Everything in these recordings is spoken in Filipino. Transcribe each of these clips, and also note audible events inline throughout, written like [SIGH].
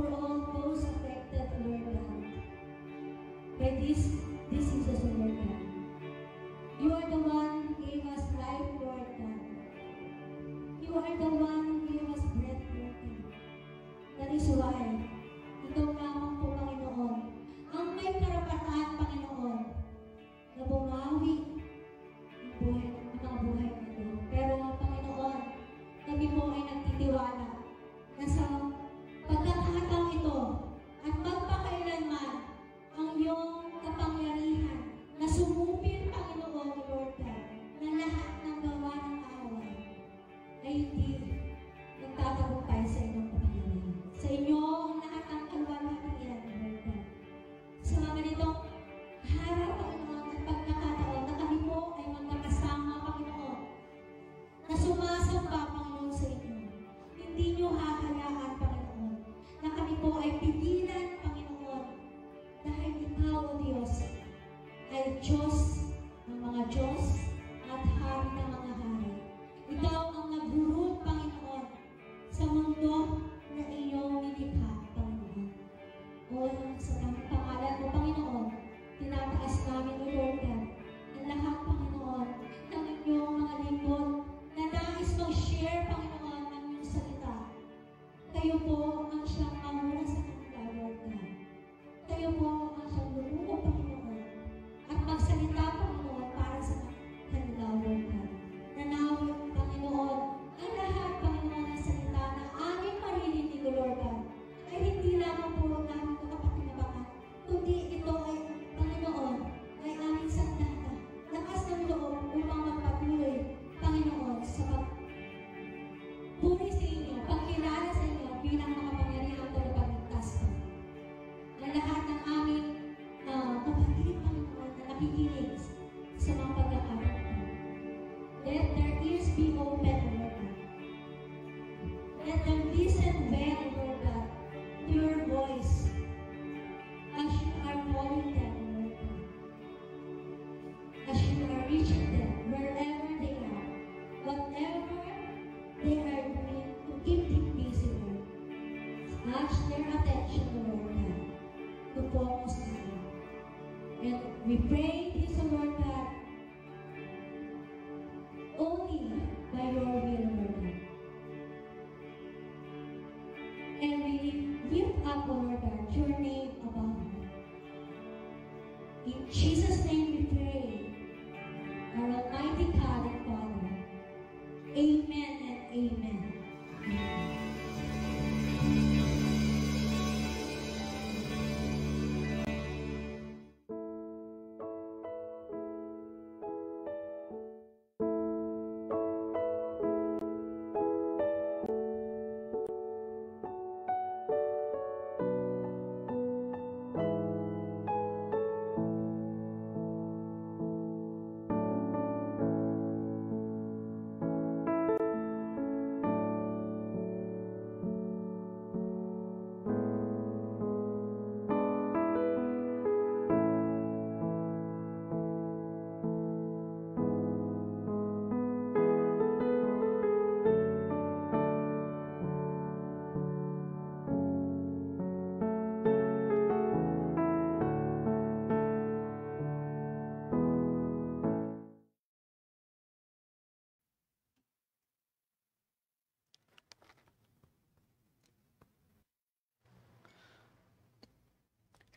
for all those affected, Lord God, by this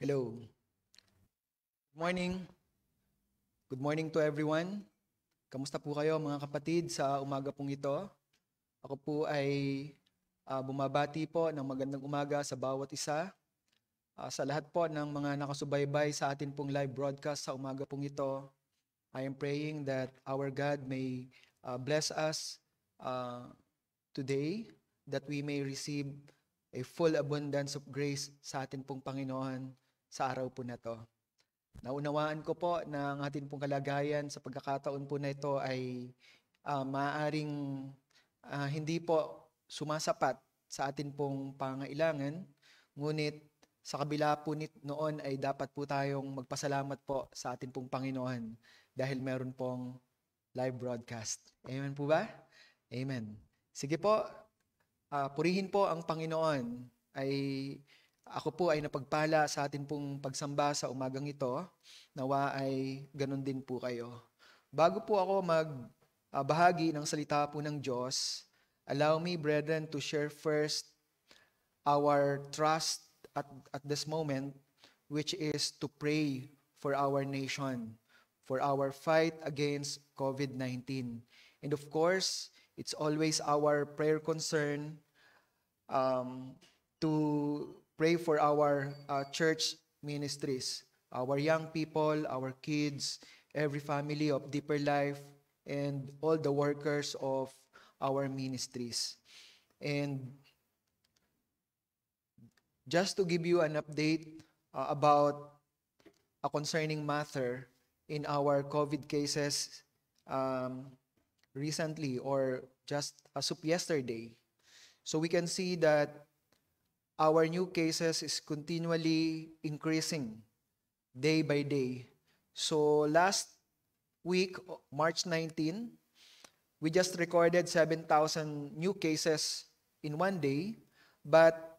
Hello. Good morning. Good morning to everyone. Kamusta po kayo mga kapatid sa umaga pong ito? Ako po ay ah, bumabati po ng magandang umaga sa bawat isa. Ah, sa lahat po ng mga nakasubaybay sa atin pong live broadcast sa umaga pong ito, I am praying that our God may ah, bless us ah, today, that we may receive a full abundance of grace sa atin pong Panginoon sa araw po na to. Naunawaan ko po na ang atin pong kalagayan sa pagkakataon po na ito ay ah, maaaring ah, hindi po sumasapat sa atin pong pangailangan, ngunit sa kabila po nit noon ay dapat po tayong magpasalamat po sa atin pong Panginoon dahil meron pong live broadcast. Amen po ba? Amen. Sige po, ah, purihin po ang Panginoon ay ako po ay napagpala sa atin pong pagsamba sa umagang ito. Nawa ay ganun din po kayo. Bago po ako magbahagi ng salita po ng Diyos, allow me, brethren, to share first our trust at, at this moment, which is to pray for our nation, for our fight against COVID-19. And of course, it's always our prayer concern um, to pray for our uh, church ministries, our young people, our kids, every family of Deeper Life, and all the workers of our ministries. And just to give you an update uh, about a concerning matter in our COVID cases um, recently or just as of yesterday. So we can see that our new cases is continually increasing day by day. So last week, March 19, we just recorded 7,000 new cases in one day. But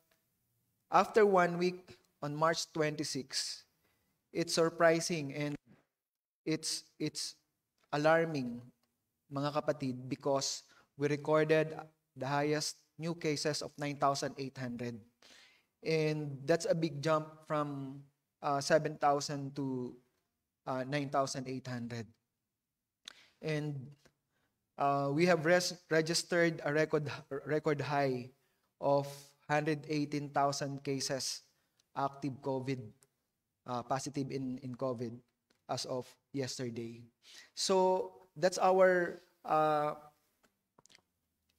after one week, on March 26, it's surprising and it's, it's alarming, mga kapatid, because we recorded the highest new cases of 9,800. And that's a big jump from uh, 7,000 to uh, 9,800. And uh, we have res- registered a record, record high of 118,000 cases active COVID, uh, positive in, in COVID as of yesterday. So that's our uh,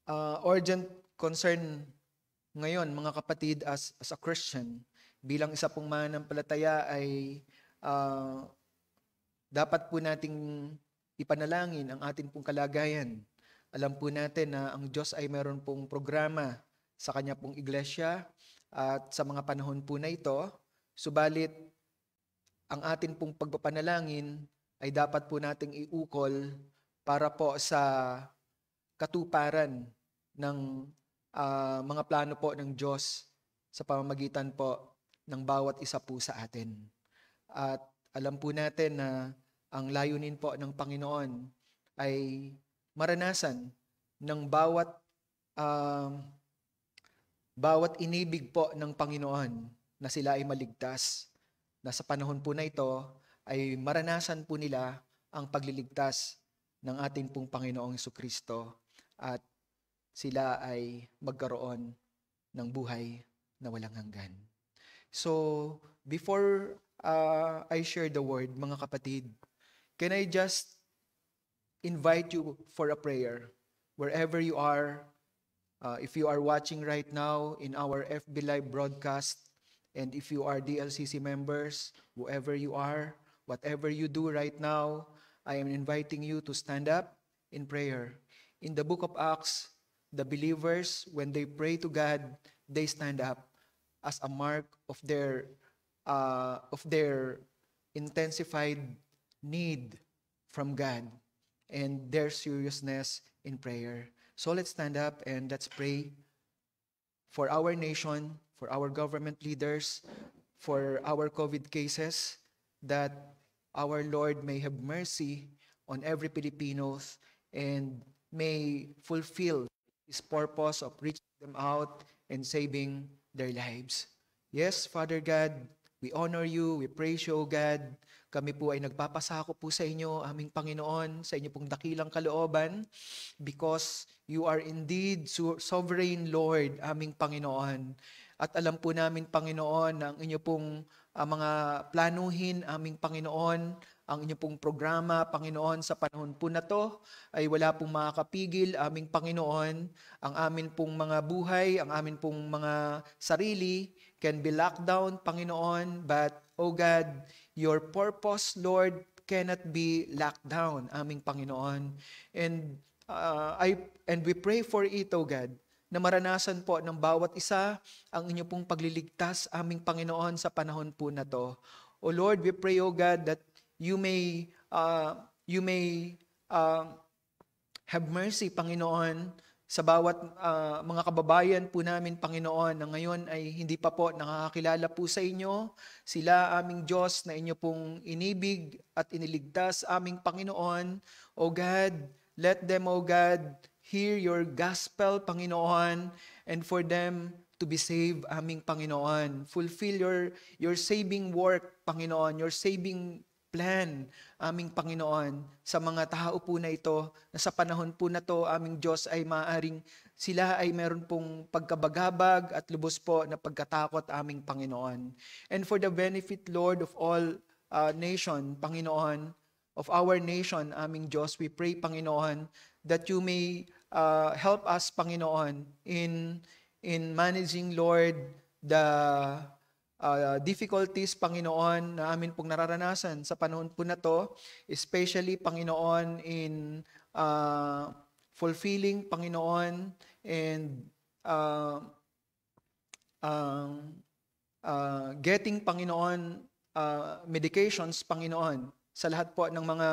uh, urgent concern ngayon, mga kapatid, as, as a Christian, bilang isa pong mananampalataya ay uh, dapat po nating ipanalangin ang ating pong kalagayan. Alam po natin na ang Diyos ay meron pong programa sa kanya pong iglesia at sa mga panahon po na ito. Subalit, ang atin pong pagpapanalangin ay dapat po nating iukol para po sa katuparan ng uh, mga plano po ng Diyos sa pamamagitan po ng bawat isa po sa atin. At alam po natin na ang layunin po ng Panginoon ay maranasan ng bawat uh, bawat inibig po ng Panginoon na sila ay maligtas. Na sa panahon po na ito ay maranasan po nila ang pagliligtas ng ating pong Panginoong Kristo at sila ay magkaroon ng buhay na walang hanggan. So, before uh, I share the word, mga kapatid, can I just invite you for a prayer wherever you are. Uh, if you are watching right now in our FB Live broadcast, and if you are DLCC members, whoever you are, whatever you do right now, I am inviting you to stand up in prayer. In the book of Acts, the believers, when they pray to God, they stand up as a mark of their uh, of their intensified need from God and their seriousness in prayer. So let's stand up and let's pray for our nation, for our government leaders, for our COVID cases, that our Lord may have mercy on every Filipinos and may fulfill His purpose of reaching them out and saving their lives. Yes, Father God, we honor you, we praise you, O God. Kami po ay nagpapasako po sa inyo, aming Panginoon, sa inyo pong dakilang kalooban, because you are indeed sovereign Lord, aming Panginoon. At alam po namin, Panginoon, ang inyo pong uh, mga planuhin, aming Panginoon, ang inyo pong programa, Panginoon, sa panahon po na to, ay wala pong makakapigil, aming Panginoon, ang amin pong mga buhay, ang amin pong mga sarili, can be locked down, Panginoon, but, oh God, Your purpose, Lord, cannot be locked down, aming Panginoon. And uh, I and we pray for it, O God, na maranasan po ng bawat isa ang inyo pong pagliligtas, aming Panginoon, sa panahon po na to. O Lord, we pray, O God, that you may uh, you may uh, have mercy, Panginoon, sa bawat uh, mga kababayan po namin, Panginoon, na ngayon ay hindi pa po nakakakilala po sa inyo. Sila aming Diyos na inyo pong inibig at iniligtas aming Panginoon. O God, let them, O God, hear your gospel, Panginoon, and for them to be saved, aming Panginoon. Fulfill your, your saving work, Panginoon, your saving plan, aming Panginoon, sa mga tao po na ito, na sa panahon po na to, aming Diyos ay maaring sila ay meron pong pagkabagabag at lubos po na pagkatakot aming Panginoon. And for the benefit, Lord, of all uh, nation, Panginoon, of our nation, aming Diyos, we pray, Panginoon, that you may uh, help us, Panginoon, in in managing, Lord, the uh, difficulties, Panginoon, na amin pong nararanasan sa panahon po na to, especially, Panginoon, in uh, fulfilling, Panginoon, and uh, uh, uh, getting, Panginoon, uh, medications, Panginoon, sa lahat po ng mga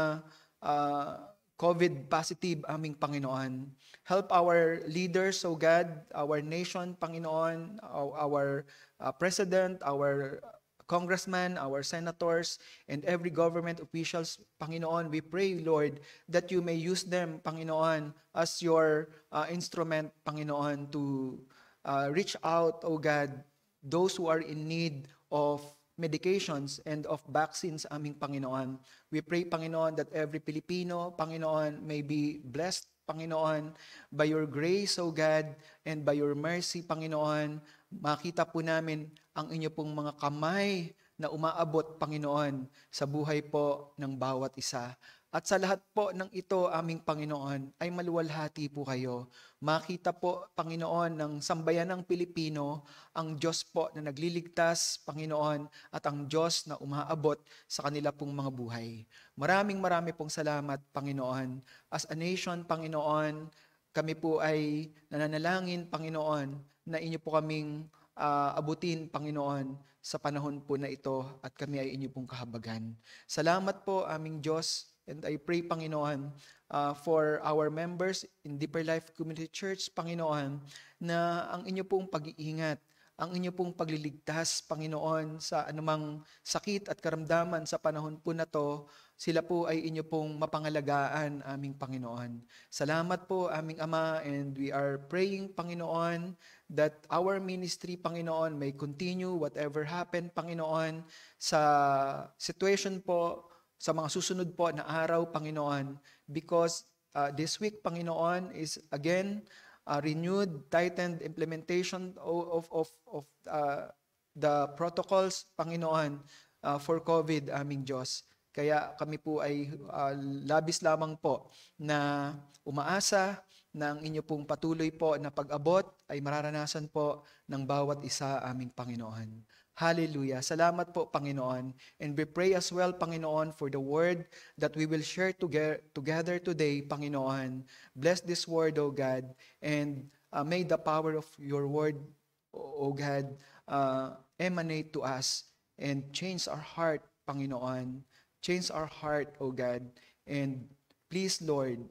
uh, COVID positive aming Panginoon. Help our leaders, O God, our nation, Panginoon, our uh, president, our congressman, our senators, and every government officials, Panginoon, we pray, Lord, that you may use them, Panginoon, as your uh, instrument, Panginoon, to uh, reach out, O God, those who are in need of medications and of vaccines aming Panginoon. We pray, Panginoon, that every Pilipino, Panginoon, may be blessed, Panginoon, by your grace, O God, and by your mercy, Panginoon, makita po namin ang inyo pong mga kamay na umaabot, Panginoon, sa buhay po ng bawat isa. At sa lahat po ng ito, aming Panginoon, ay maluwalhati po kayo. Makita po, Panginoon, ng sambayan ng Pilipino, ang Diyos po na nagliligtas, Panginoon, at ang Diyos na umaabot sa kanila pong mga buhay. Maraming marami pong salamat, Panginoon. As a nation, Panginoon, kami po ay nananalangin, Panginoon, na inyo po kaming uh, abutin, Panginoon, sa panahon po na ito at kami ay inyo pong kahabagan. Salamat po, aming Diyos, And I pray, Panginoon, uh, for our members in Deeper Life Community Church, Panginoon, na ang inyo pong pag-iingat ang inyo pong pagliligtas, Panginoon, sa anumang sakit at karamdaman sa panahon po na to, sila po ay inyo pong mapangalagaan, aming Panginoon. Salamat po, aming Ama, and we are praying, Panginoon, that our ministry, Panginoon, may continue whatever happened, Panginoon, sa situation po, sa mga susunod po na araw, Panginoon, because uh, this week, Panginoon, is again, uh, renewed, tightened implementation of, of, of uh, the protocols, Panginoon, uh, for COVID, aming Diyos. Kaya kami po ay uh, labis lamang po na umaasa ang inyo pong patuloy po na pag-abot ay mararanasan po ng bawat isa aming Panginoon. Hallelujah. Salamat po, Panginoon. And we pray as well, Panginoon, for the word that we will share together today, Panginoon. Bless this word, O God, and uh, may the power of your word, O God, uh, emanate to us and change our heart, Panginoon. Change our heart, O God. And please, Lord,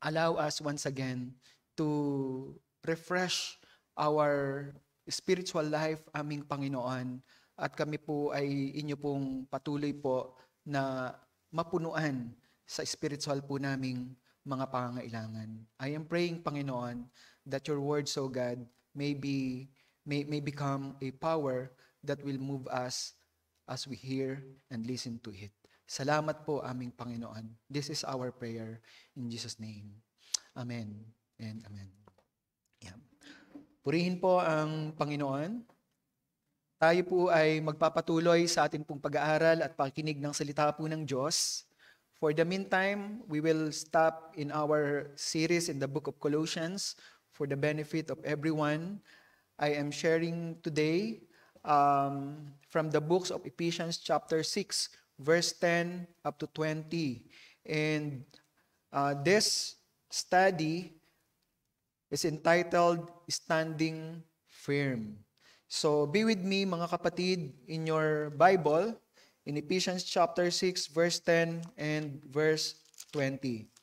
allow us once again to refresh our spiritual life aming Panginoon at kami po ay inyo pong patuloy po na mapunuan sa spiritual po naming mga pangangailangan. I am praying, Panginoon, that your word, so God, may, be, may, may become a power that will move us as we hear and listen to it. Salamat po aming Panginoon. This is our prayer in Jesus' name. Amen and amen. Purihin po ang Panginoon. Tayo po ay magpapatuloy sa ating pong pag-aaral at pakikinig ng salita po ng Diyos. For the meantime, we will stop in our series in the book of Colossians for the benefit of everyone. I am sharing today um, from the books of Ephesians chapter 6, verse 10 up to 20. And uh, this study is entitled Standing Firm. So be with me mga kapatid in your Bible in Ephesians chapter 6 verse 10 and verse 20.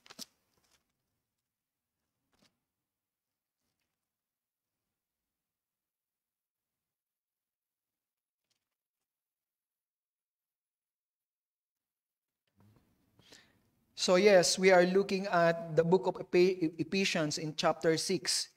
So yes, we are looking at the book of Ephesians in chapter 6.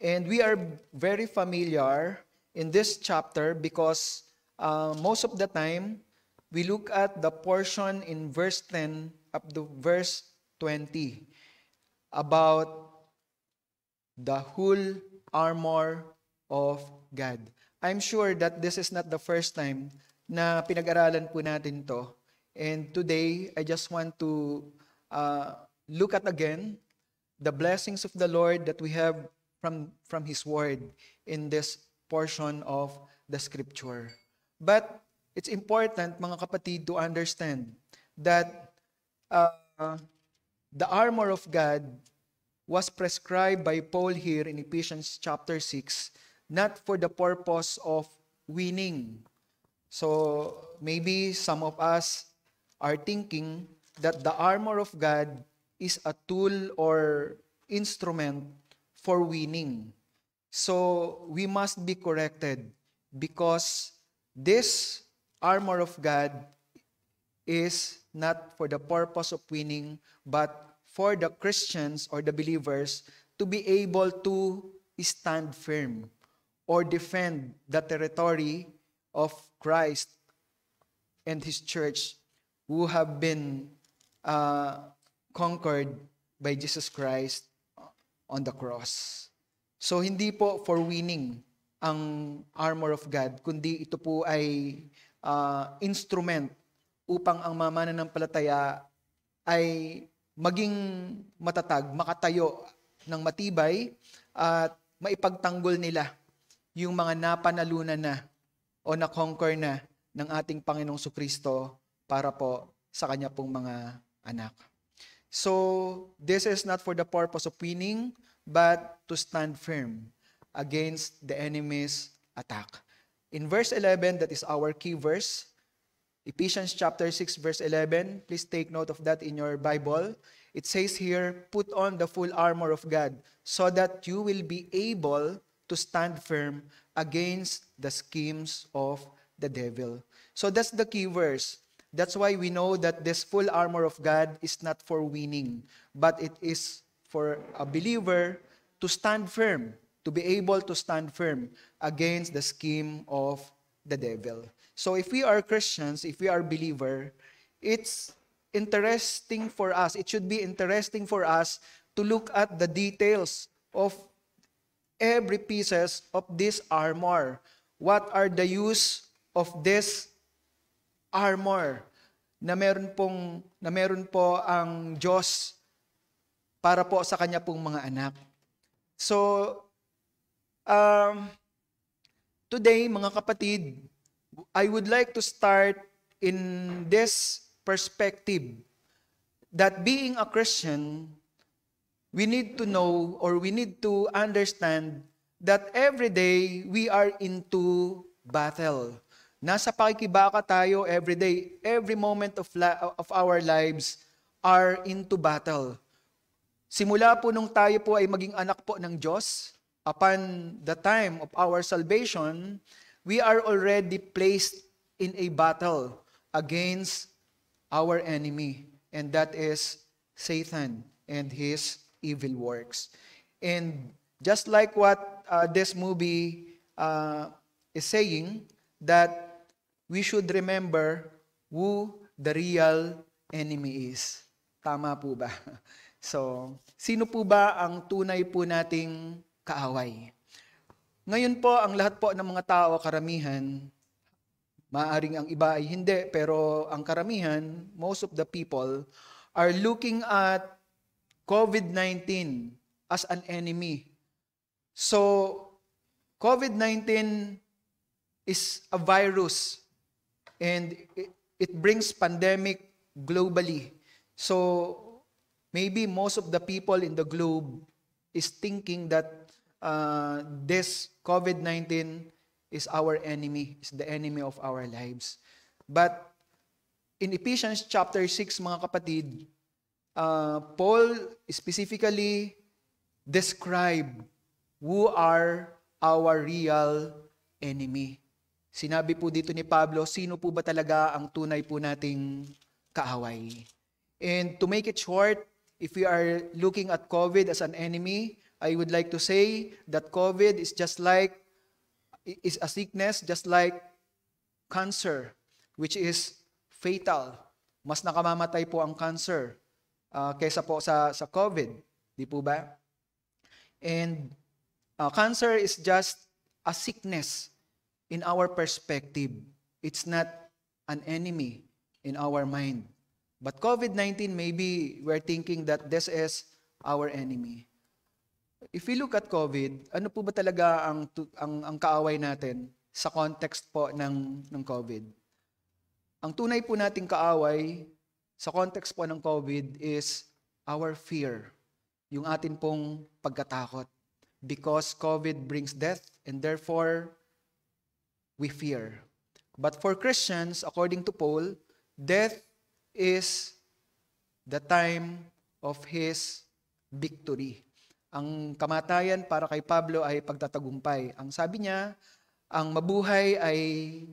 And we are very familiar in this chapter because uh, most of the time we look at the portion in verse 10 up to verse 20 about the whole armor of God. I'm sure that this is not the first time na pinag-aralan po natin to. And today, I just want to uh, look at again the blessings of the Lord that we have from, from His Word in this portion of the Scripture. But it's important, mga kapatid, to understand that uh, the armor of God was prescribed by Paul here in Ephesians chapter 6, not for the purpose of winning. So maybe some of us are thinking that the armor of God is a tool or instrument for winning. So we must be corrected because this armor of God is not for the purpose of winning, but for the Christians or the believers to be able to stand firm or defend the territory of Christ and His church who have been uh, conquered by Jesus Christ on the cross. So hindi po for winning ang armor of God, kundi ito po ay uh, instrument upang ang palataya ay maging matatag, makatayo ng matibay at maipagtanggol nila yung mga napanalunan na o na-conquer na ng ating Panginoong Kristo para po sa kanya pong mga anak. So, this is not for the purpose of winning, but to stand firm against the enemy's attack. In verse 11, that is our key verse, Ephesians chapter 6 verse 11, please take note of that in your Bible. It says here, put on the full armor of God so that you will be able to stand firm against the schemes of the devil. So that's the key verse. That's why we know that this full armor of God is not for winning, but it is for a believer to stand firm, to be able to stand firm against the scheme of the devil. So if we are Christians, if we are believer, it's interesting for us. It should be interesting for us to look at the details of every pieces of this armor. What are the use of this armor na meron pong na meron po ang Diyos para po sa kanya pong mga anak. So um, today mga kapatid, I would like to start in this perspective that being a Christian we need to know or we need to understand that every day we are into battle. Nasa pakikibaka tayo every day. Every moment of, of our lives are into battle. Simula po nung tayo po ay maging anak po ng Diyos, upon the time of our salvation, we are already placed in a battle against our enemy, and that is Satan and his evil works. And just like what uh, this movie uh, is saying, that we should remember who the real enemy is. Tama po ba? [LAUGHS] So, sino po ba ang tunay po nating kaaway? Ngayon po, ang lahat po ng mga tao, karamihan, maaring ang iba ay hindi, pero ang karamihan, most of the people, are looking at COVID-19 as an enemy. So, COVID-19 is a virus and it, brings pandemic globally. So, maybe most of the people in the globe is thinking that uh, this COVID-19 is our enemy, is the enemy of our lives. But in Ephesians chapter 6, mga kapatid, uh, Paul specifically describe who are our real enemy. Sinabi po dito ni Pablo, sino po ba talaga ang tunay po nating kaaway? And to make it short, if we are looking at COVID as an enemy, I would like to say that COVID is just like is a sickness just like cancer which is fatal. Mas nakamamatay po ang cancer uh, kaysa po sa, sa COVID. Di po ba? And uh, cancer is just a sickness in our perspective. It's not an enemy in our mind. But COVID-19, maybe we're thinking that this is our enemy. If we look at COVID, ano po ba talaga ang, ang, ang kaaway natin sa context po ng, ng COVID? Ang tunay po nating kaaway sa context po ng COVID is our fear, yung atin pong pagkatakot. Because COVID brings death and therefore we fear. But for Christians, according to Paul, death is the time of his victory. Ang kamatayan para kay Pablo ay pagtatagumpay. Ang sabi niya, ang mabuhay ay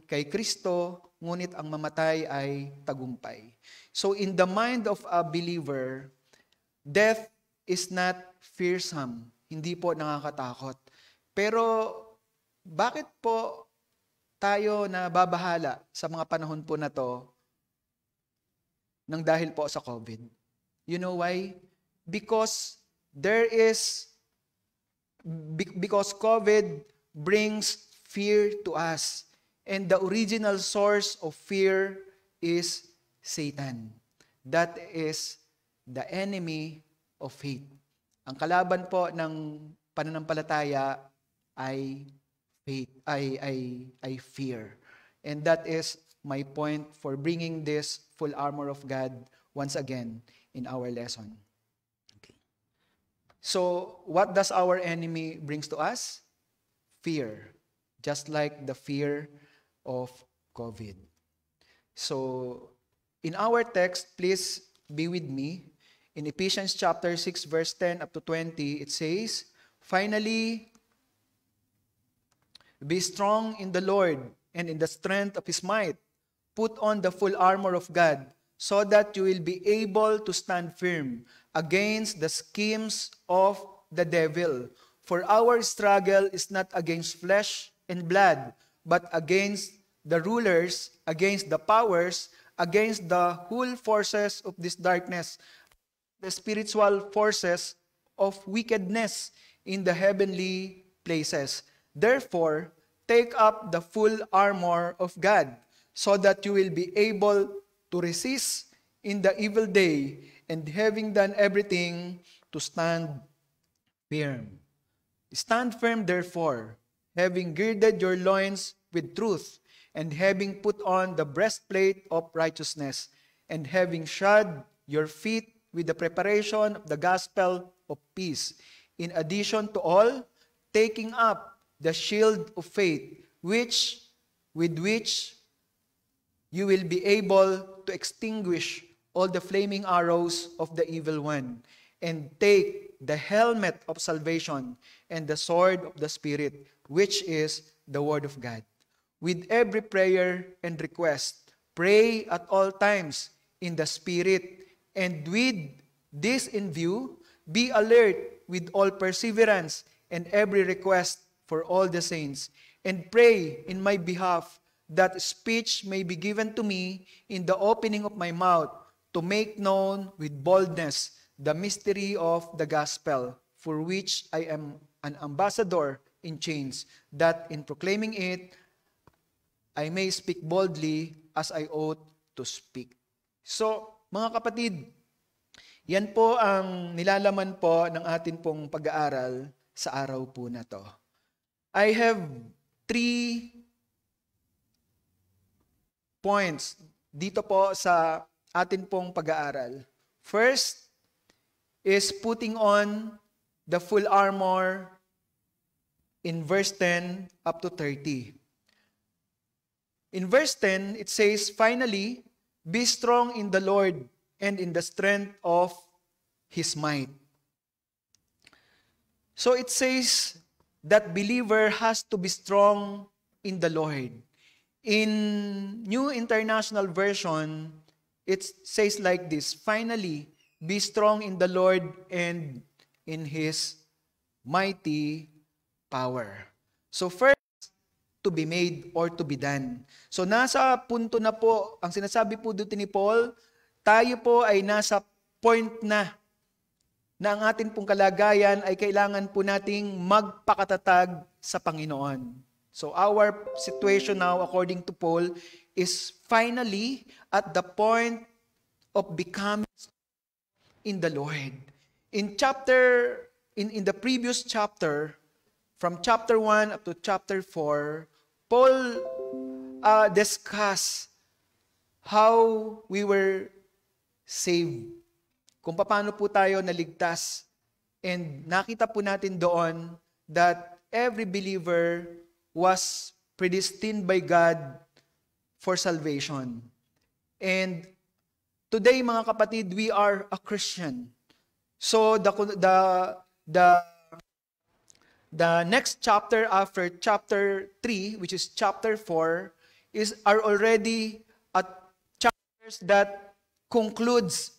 kay Kristo, ngunit ang mamatay ay tagumpay. So in the mind of a believer, death is not fearsome. Hindi po nakakatakot. Pero bakit po tayo na babahala sa mga panahon po na to nang dahil po sa COVID? You know why? Because there is because COVID brings fear to us. And the original source of fear is Satan. That is the enemy of faith. Ang kalaban po ng pananampalataya ay faith, I, I, ay fear. And that is my point for bringing this full armor of God once again in our lesson. Okay. So, what does our enemy brings to us? Fear just like the fear of COVID. So, in our text, please be with me. In Ephesians chapter 6, verse 10 up to 20, it says, Finally, Be strong in the Lord and in the strength of his might. Put on the full armor of God so that you will be able to stand firm against the schemes of the devil. For our struggle is not against flesh and blood, but against the rulers, against the powers, against the whole forces of this darkness, the spiritual forces of wickedness in the heavenly places. Therefore, take up the full armor of God, so that you will be able to resist in the evil day, and having done everything, to stand firm. Stand firm, therefore, having girded your loins with truth, and having put on the breastplate of righteousness, and having shod your feet with the preparation of the gospel of peace. In addition to all, taking up the shield of faith, which with which you will be able to extinguish all the flaming arrows of the evil one, and take the helmet of salvation and the sword of the Spirit, which is the Word of God. With every prayer and request, pray at all times in the Spirit, and with this in view, be alert with all perseverance and every request for all the saints, and pray in my behalf that speech may be given to me in the opening of my mouth to make known with boldness the mystery of the gospel, for which I am an ambassador in chains, that in proclaiming it, I may speak boldly as I ought to speak. So, mga kapatid, yan po ang nilalaman po ng atin pong pag-aaral sa araw po na to. I have three points dito po sa atin pong pag-aaral. First is putting on the full armor in verse 10 up to 30. In verse 10, it says, Finally, be strong in the Lord and in the strength of his might. So it says that believer has to be strong in the Lord. In New International Version, it says like this, Finally, be strong in the Lord and in His mighty power. So first, to be made or to be done. So nasa punto na po, ang sinasabi po dito ni Paul, tayo po ay nasa point na na ang atin pong kalagayan ay kailangan po nating magpakatatag sa Panginoon. So our situation now, according to Paul, is finally at the point of becoming in the Lord. In chapter, in, in the previous chapter, from chapter 1 up to chapter 4, Paul uh, discussed how we were saved. Kung paano po tayo naligtas. And nakita po natin doon that every believer was predestined by God for salvation. And today mga kapatid, we are a Christian. So the the the the next chapter after chapter 3, which is chapter 4, is are already at chapters that concludes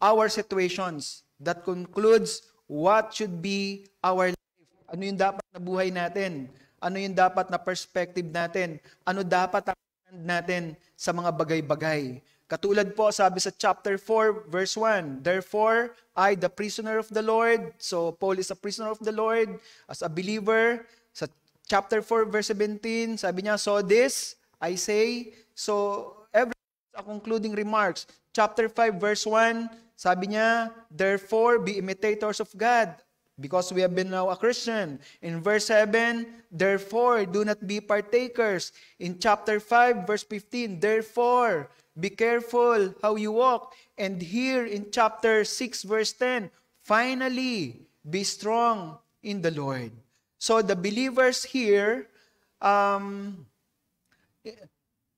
our situations, that concludes what should be our life. Ano yung dapat na buhay natin? Ano yung dapat na perspective natin? Ano dapat ang natin sa mga bagay-bagay? Katulad po, sabi sa chapter 4, verse 1, Therefore, I, the prisoner of the Lord, so Paul is a prisoner of the Lord, as a believer. Sa chapter 4, verse 17, sabi niya, So this, I say, so every a concluding remarks. Chapter 5, verse 1, sabi niya, Therefore, be imitators of God, because we have been now a Christian. In verse 7, therefore, do not be partakers. In chapter 5, verse 15, therefore, be careful how you walk. And here in chapter 6, verse 10, finally, be strong in the Lord. So the believers here, um,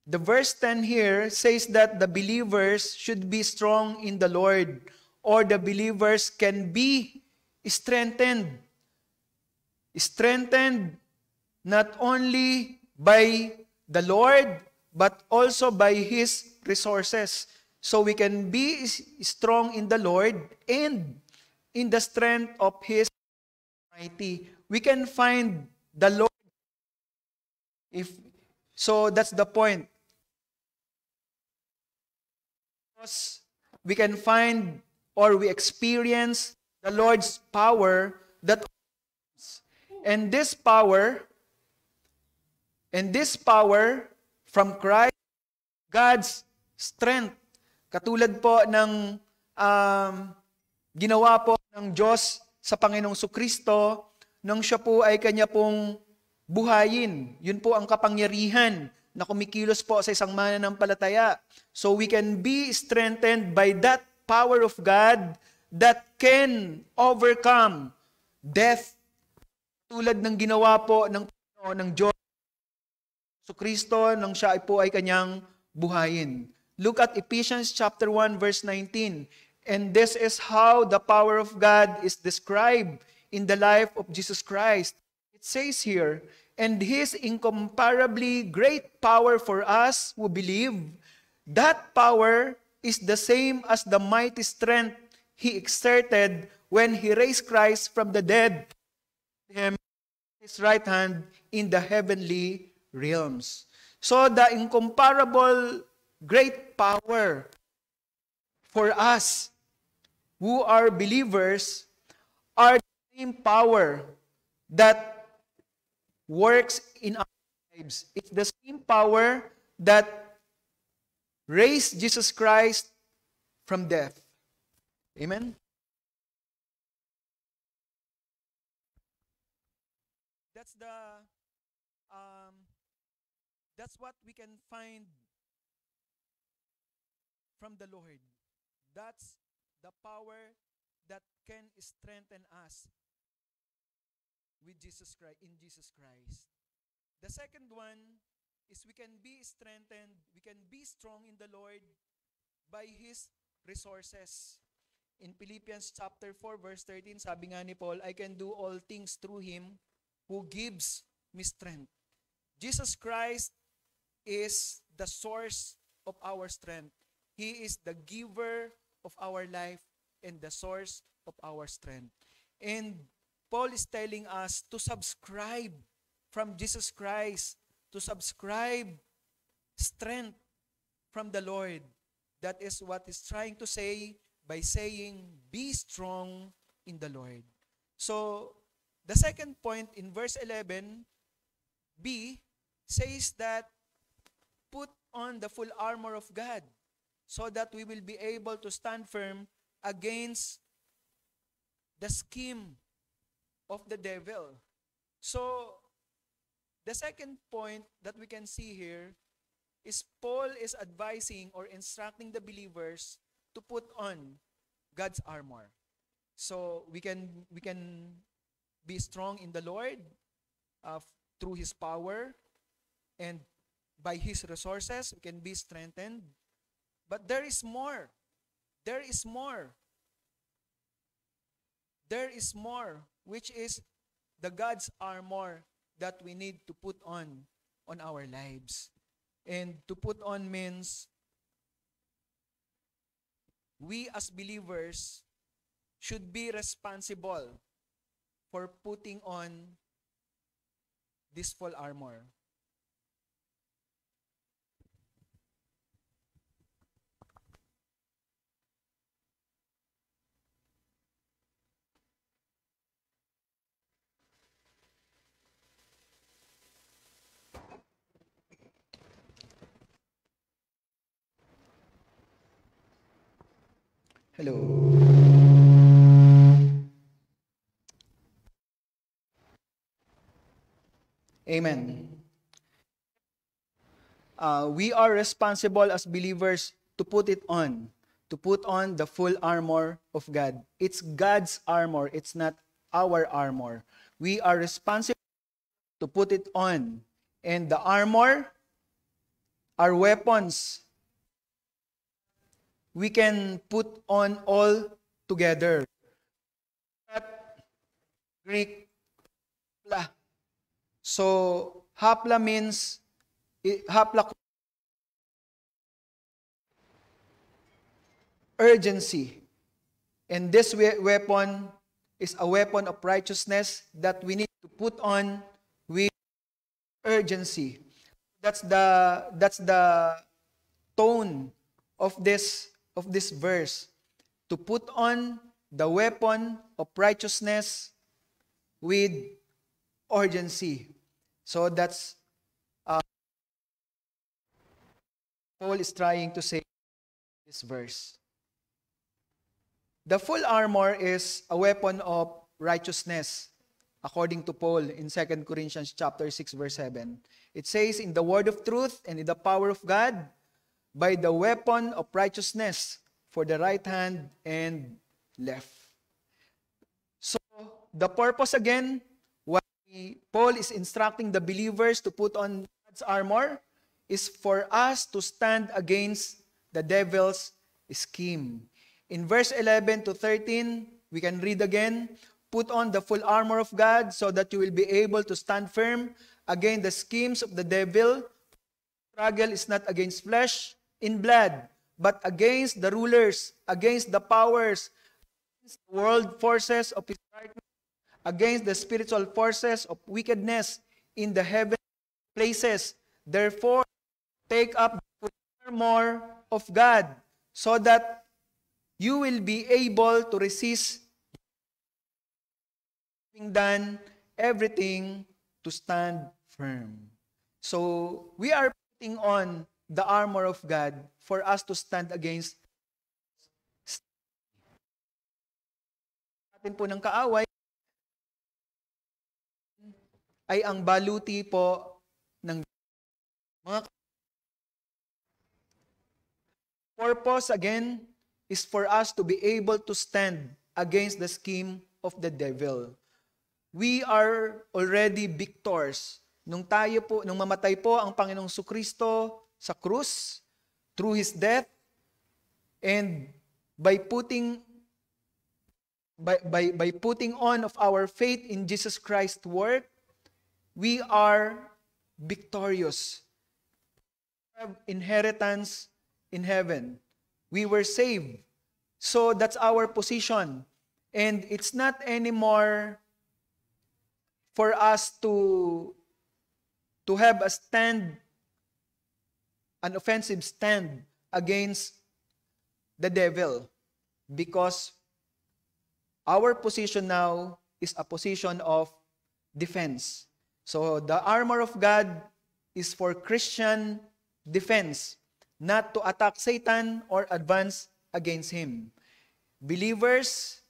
the verse 10 here says that the believers should be strong in the Lord, or the believers can be strengthened. Strengthened not only by the Lord, but also by His resources. So we can be strong in the Lord and in the strength of His mighty. We can find the Lord. If so, that's the point. Because we can find or we experience the Lord's power that and this power and this power from Christ God's strength katulad po ng um, ginawa po ng Diyos sa Panginoong Sukristo nang siya po ay kanya pong buhayin. Yun po ang kapangyarihan na kumikilos po sa isang mananampalataya. So we can be strengthened by that power of God that can overcome death tulad ng ginawa po ng Panginoon ng Diyos So Kristo nang siya ay po ay kanyang buhayin. Look at Ephesians chapter 1 verse 19. And this is how the power of God is described in the life of Jesus Christ. It says here, and his incomparably great power for us who believe, that power is the same as the mighty strength he exerted when he raised Christ from the dead. Him his right hand in the heavenly realms. So the incomparable great power for us who are believers are the same power that works in our lives. It's the same power that raised Jesus Christ from death. Amen? That's the um, that's what we can find from the Lord. That's the power that can strengthen us with Jesus Christ in Jesus Christ. The second one is we can be strengthened, we can be strong in the Lord by his resources. In Philippians chapter 4 verse 13, sabi nga ni Paul, I can do all things through him who gives me strength. Jesus Christ is the source of our strength. He is the giver of our life and the source of our strength. And Paul is telling us to subscribe from Jesus Christ, to subscribe strength from the Lord. That is what he's trying to say by saying, Be strong in the Lord. So, the second point in verse 11, B, says that put on the full armor of God so that we will be able to stand firm against the scheme of the devil. So, the second point that we can see here is Paul is advising or instructing the believers to put on God's armor. So we can we can be strong in the Lord uh, through His power, and by His resources we can be strengthened. But there is more. There is more. There is more, which is the God's armor that we need to put on on our lives. And to put on means we as believers should be responsible for putting on this full armor. Hello. Amen. Uh, we are responsible as believers to put it on, to put on the full armor of God. It's God's armor, it's not our armor. We are responsible to put it on. And the armor, our weapons, we can put on all together. Greek, pla. So, hapla means, hapla urgency. And this we- weapon is a weapon of righteousness that we need to put on with urgency. That's the that's the tone of this of this verse to put on the weapon of righteousness with urgency. So that's uh, Paul is trying to say this verse. The full armor is a weapon of righteousness according to Paul in 2 Corinthians chapter 6 verse 7. It says in the word of truth and in the power of God by the weapon of righteousness for the right hand and left. So the purpose again why Paul is instructing the believers to put on God's armor is for us to stand against the devil's scheme. In verse 11 to 13, we can read again, Put on the full armor of God so that you will be able to stand firm against the schemes of the devil. Struggle is not against flesh in blood, but against the rulers, against the powers, against the world forces of his darkness, against the spiritual forces of wickedness in the heavenly places. Therefore, take up the armor of God so that you will be able to resist having done everything to stand firm. So, we are putting on the armor of God for us to stand against natin po ng kaaway ay ang baluti po ng mga purpose again is for us to be able to stand against the scheme of the devil. We are already victors. Nung tayo po, nung mamatay po ang Panginoong Sukristo sa krus, through His death, and by putting by, by, by putting on of our faith in Jesus Christ's work, we are victorious. Have inheritance in heaven. We were saved. So that's our position. And it's not anymore for us to to have a stand an offensive stand against the devil because our position now is a position of defense. So the armor of God is for Christian defense, not to attack Satan or advance against him. Believers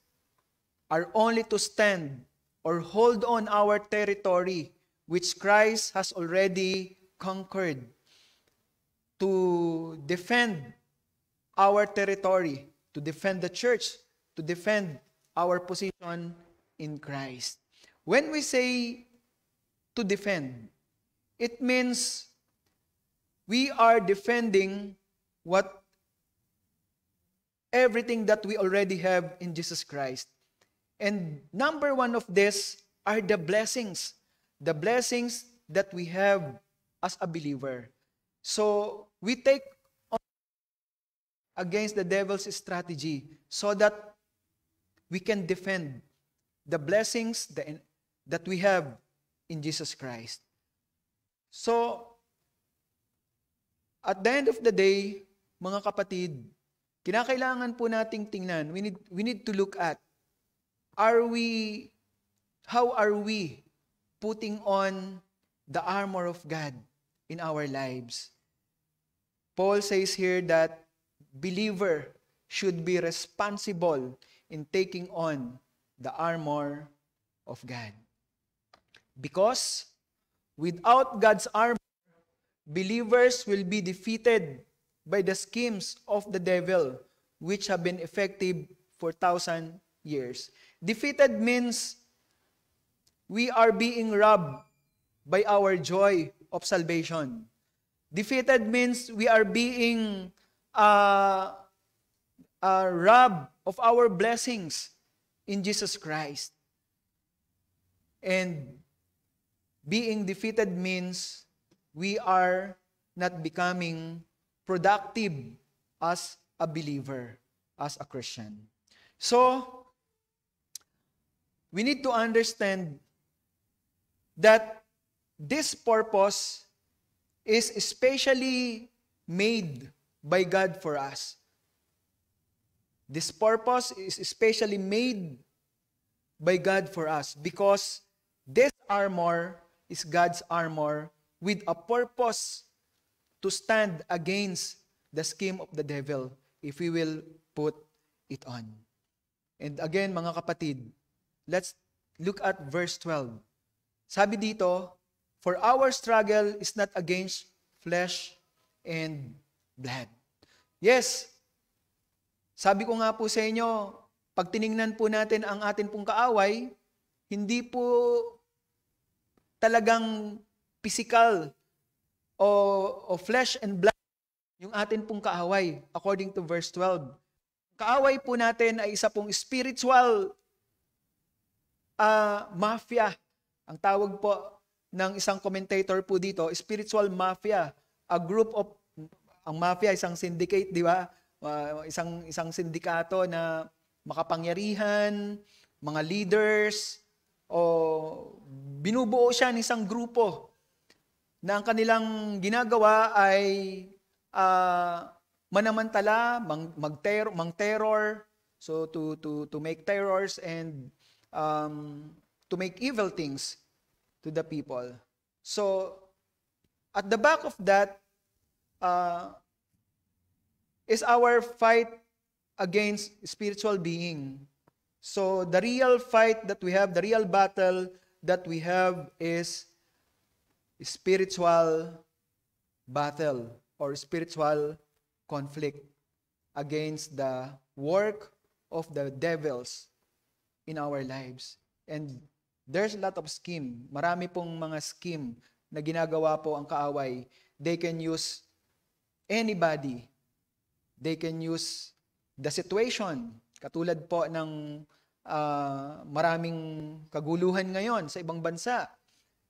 are only to stand or hold on our territory which Christ has already conquered to defend our territory, to defend the church, to defend our position in Christ. When we say to defend, it means we are defending what everything that we already have in Jesus Christ. And number one of this are the blessings. The blessings that we have as a believer. So we take on against the devil's strategy so that we can defend the blessings that, we have in Jesus Christ. So, at the end of the day, mga kapatid, kinakailangan po nating tingnan, we need, we need to look at, are we, how are we putting on the armor of God in our lives? Paul says here that believer should be responsible in taking on the armor of God. Because without God's armor, believers will be defeated by the schemes of the devil, which have been effective for thousand years. Defeated means we are being robbed by our joy of salvation. Defeated means we are being uh, uh, robbed of our blessings in Jesus Christ. And being defeated means we are not becoming productive as a believer, as a Christian. So, we need to understand that this purpose is especially made by God for us. This purpose is especially made by God for us because this armor is God's armor with a purpose to stand against the scheme of the devil if we will put it on. And again, mga kapatid, let's look at verse 12. Sabi dito, For our struggle is not against flesh and blood. Yes, sabi ko nga po sa inyo, pag tiningnan po natin ang atin pong kaaway, hindi po talagang physical o, o flesh and blood yung atin pong kaaway according to verse 12. Kaaway po natin ay isa pong spiritual uh, mafia. Ang tawag po ng isang commentator po dito, spiritual mafia. A group of, ang mafia, isang syndicate, di ba? Uh, isang, isang sindikato na makapangyarihan, mga leaders, o binubuo siya ng isang grupo na ang kanilang ginagawa ay uh, manamantala, mang, mag-terror, mang-terror, so to, to, to make terrors and um, to make evil things to the people. So, at the back of that uh, is our fight against spiritual being. So, the real fight that we have, the real battle that we have is spiritual battle or spiritual conflict against the work of the devils in our lives. And there's a lot of scheme. Marami pong mga scheme na ginagawa po ang kaaway. They can use anybody. They can use the situation. Katulad po ng uh, maraming kaguluhan ngayon sa ibang bansa.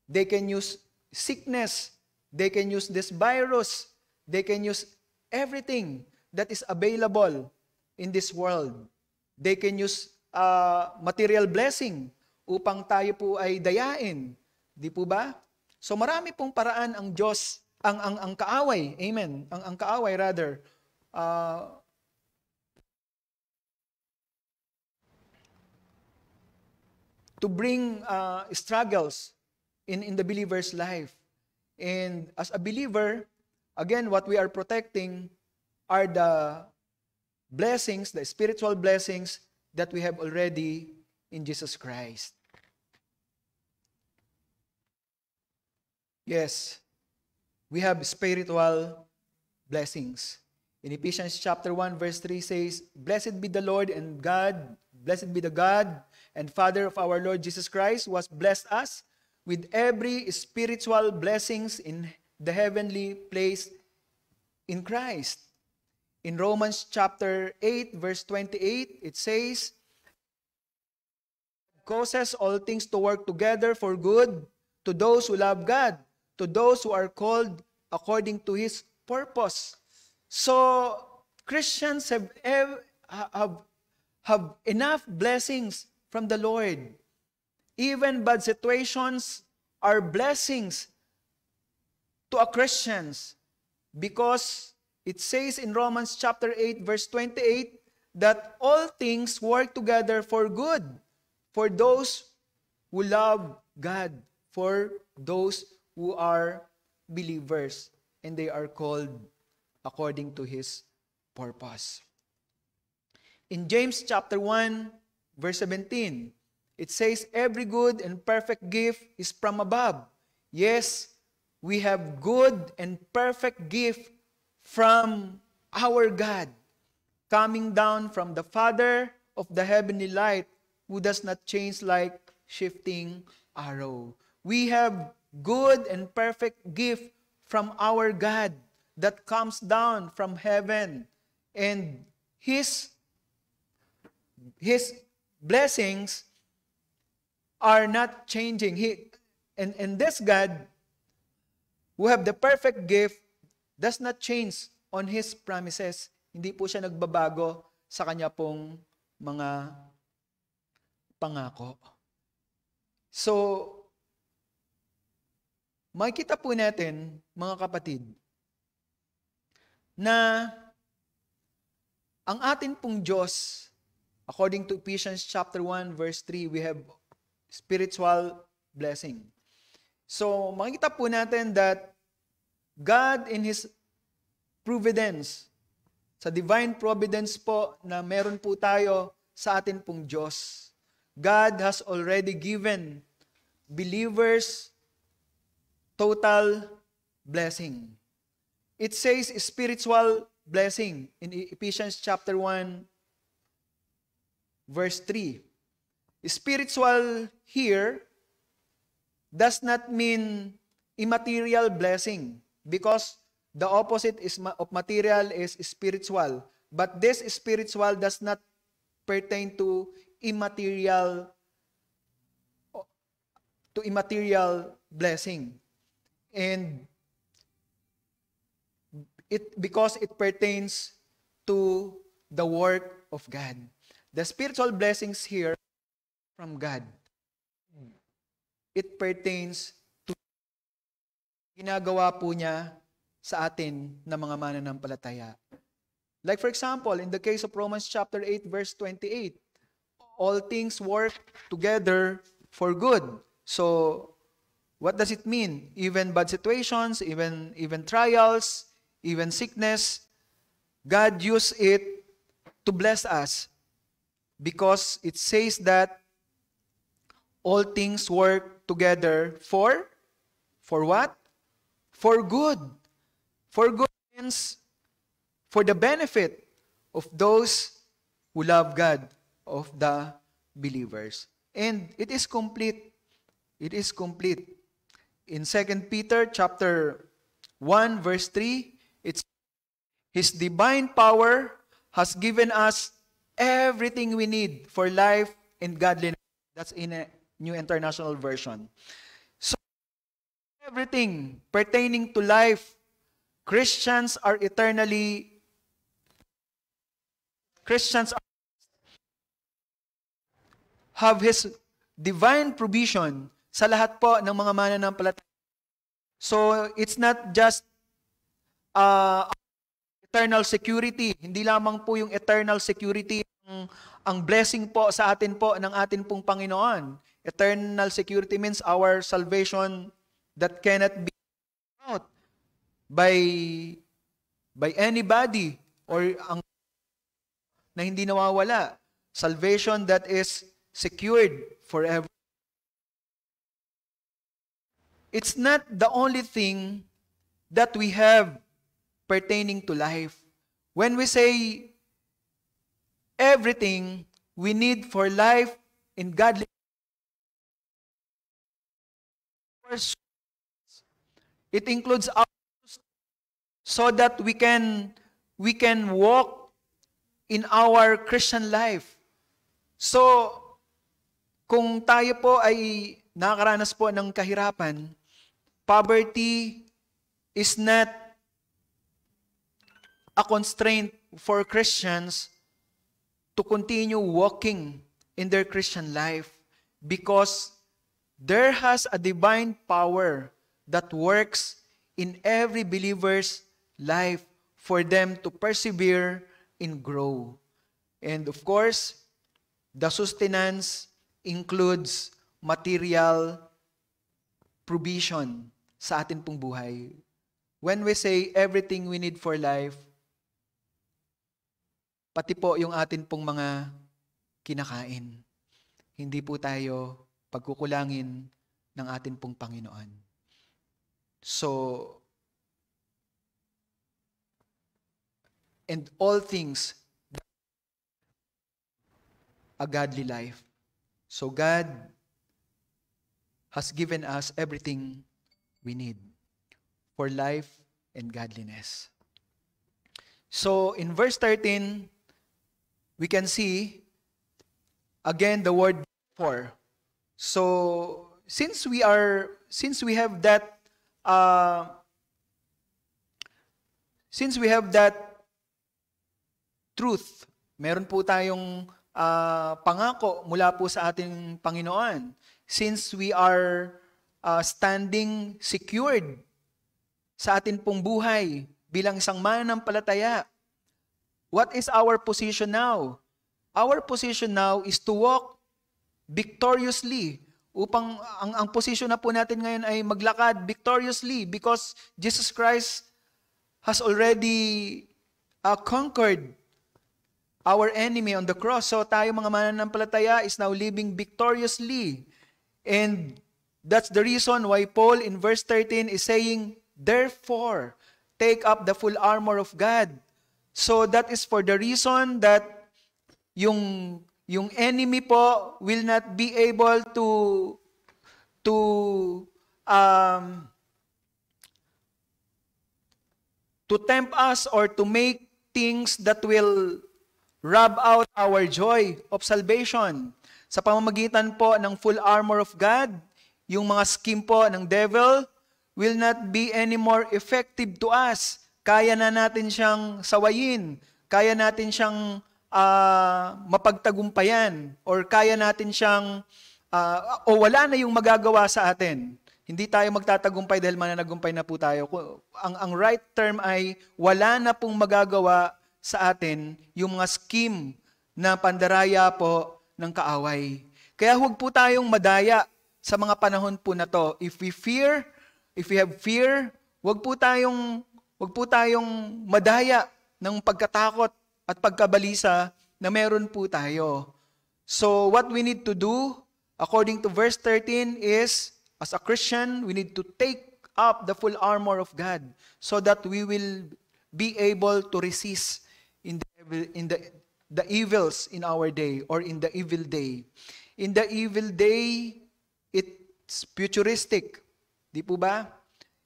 They can use sickness. They can use this virus. They can use everything that is available in this world. They can use uh, material blessing upang tayo po ay dayain. Di po ba? So marami pong paraan ang Diyos, ang, ang, ang kaaway, amen, ang, ang kaaway rather, uh, to bring uh, struggles in, in the believer's life. And as a believer, Again, what we are protecting are the blessings, the spiritual blessings that we have already in Jesus Christ. Yes, we have spiritual blessings. In Ephesians chapter 1 verse 3 says, Blessed be the Lord and God, blessed be the God and Father of our Lord Jesus Christ, who has blessed us with every spiritual blessings in the heavenly place in Christ. In Romans chapter 8 verse 28, it says, God causes all things to work together for good to those who love God, to those who are called according to His purpose. So, Christians have, have, have enough blessings from the Lord. Even bad situations are blessings to a Christians because it says in Romans chapter 8 verse 28 that all things work together for good for those who love God, for those who are believers and they are called according to his purpose. In James chapter 1 verse 17, it says every good and perfect gift is from above. Yes, we have good and perfect gift from our God, coming down from the Father of the heavenly light, who does not change like shifting arrow. We have good and perfect gift from our God that comes down from heaven. And His, His blessings are not changing. He, And, and this God, who have the perfect gift, does not change on His promises. Hindi po siya nagbabago sa kanya pong mga pangako. So, makikita po natin, mga kapatid, na ang atin pong Diyos, according to Ephesians chapter 1 verse 3, we have spiritual blessing. So, makikita po natin that God in His providence, sa divine providence po na meron po tayo sa atin pong Diyos, God has already given believers total blessing. It says spiritual blessing in Ephesians chapter 1 verse 3. Spiritual here does not mean immaterial blessing because the opposite is of material is spiritual. But this spiritual does not pertain to immaterial to immaterial blessing. And it because it pertains to the work of God. The spiritual blessings here from God it pertains to ginagawa po niya sa atin na mga mananampalataya. Like for example, in the case of Romans chapter 8 verse 28, all things work together for good. So, what does it mean? Even bad situations, even even trials, even sickness, God used it to bless us because it says that all things work together for for what? For good. For good means for the benefit of those who love God, of the believers. And it is complete. It is complete. In 2 Peter chapter 1 verse 3, it's his divine power has given us everything we need for life and godliness. That's in a New International Version. So, everything pertaining to life, Christians are eternally Christians are, have His divine provision sa lahat po ng mga mananampalataya. So, it's not just uh, eternal security. Hindi lamang po yung eternal security ang, ang blessing po sa atin po ng atin pong Panginoon. Eternal security means our salvation that cannot be out by by anybody or ang na hindi nawawala. Salvation that is secured forever. It's not the only thing that we have pertaining to life. When we say everything we need for life in godly It includes our so that we can we can walk in our Christian life. So, kung tayo po ay nakakaranas po ng kahirapan, poverty is not a constraint for Christians to continue walking in their Christian life because there has a divine power that works in every believer's life for them to persevere and grow. And of course, the sustenance includes material provision sa atin pong buhay. When we say everything we need for life, pati po yung atin pong mga kinakain. Hindi po tayo pagkukulangin ng atin pong Panginoon. So, and all things a godly life. So God has given us everything we need for life and godliness. So in verse 13, we can see again the word for. So, since we are since we have that uh, since we have that truth, meron po tayong uh, pangako mula po sa ating Panginoon. Since we are uh, standing secured sa atin pong buhay bilang isang mananampalataya, what is our position now? Our position now is to walk victoriously upang ang, ang position na po natin ngayon ay maglakad victoriously because Jesus Christ has already uh, conquered our enemy on the cross. So tayo mga mananampalataya is now living victoriously. And that's the reason why Paul in verse 13 is saying, Therefore, take up the full armor of God. So that is for the reason that yung yung enemy po will not be able to to um, to tempt us or to make things that will rub out our joy of salvation. Sa pamamagitan po ng full armor of God, yung mga scheme po ng devil will not be any more effective to us. Kaya na natin siyang sawayin. Kaya natin siyang uh, mapagtagumpayan or kaya natin siyang uh, o wala na yung magagawa sa atin. Hindi tayo magtatagumpay dahil mananagumpay na po tayo. Ang, ang right term ay wala na pong magagawa sa atin yung mga scheme na pandaraya po ng kaaway. Kaya huwag po tayong madaya sa mga panahon po na to. If we fear, if we have fear, huwag po tayong, huwag po tayong madaya ng pagkatakot at pagkabalisa na meron po tayo. So what we need to do, according to verse 13, is as a Christian, we need to take up the full armor of God so that we will be able to resist in the, in the, the evils in our day or in the evil day. In the evil day, it's futuristic. Di po ba?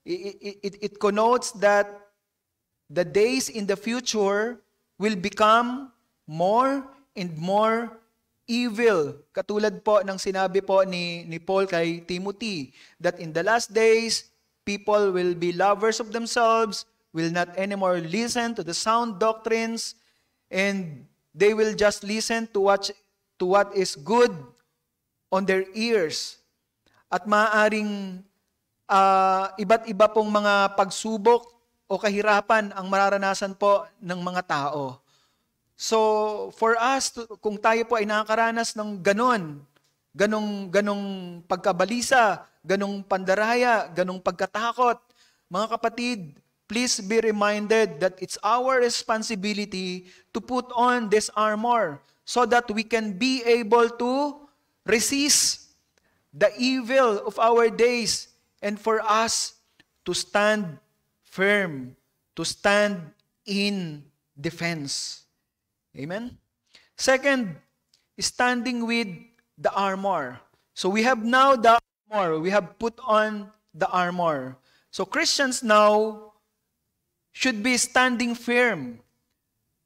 It, it, it connotes that the days in the future will become more and more evil. Katulad po ng sinabi po ni, ni Paul kay Timothy, that in the last days, people will be lovers of themselves, will not anymore listen to the sound doctrines, and they will just listen to what, to what is good on their ears. At maaaring uh, iba't iba pong mga pagsubok o kahirapan ang mararanasan po ng mga tao. So, for us, kung tayo po ay nakakaranas ng ganon, ganong, ganong pagkabalisa, ganong pandaraya, ganong pagkatakot, mga kapatid, please be reminded that it's our responsibility to put on this armor so that we can be able to resist the evil of our days and for us to stand firm, to stand in defense. Amen? Second, standing with the armor. So we have now the armor. We have put on the armor. So Christians now should be standing firm.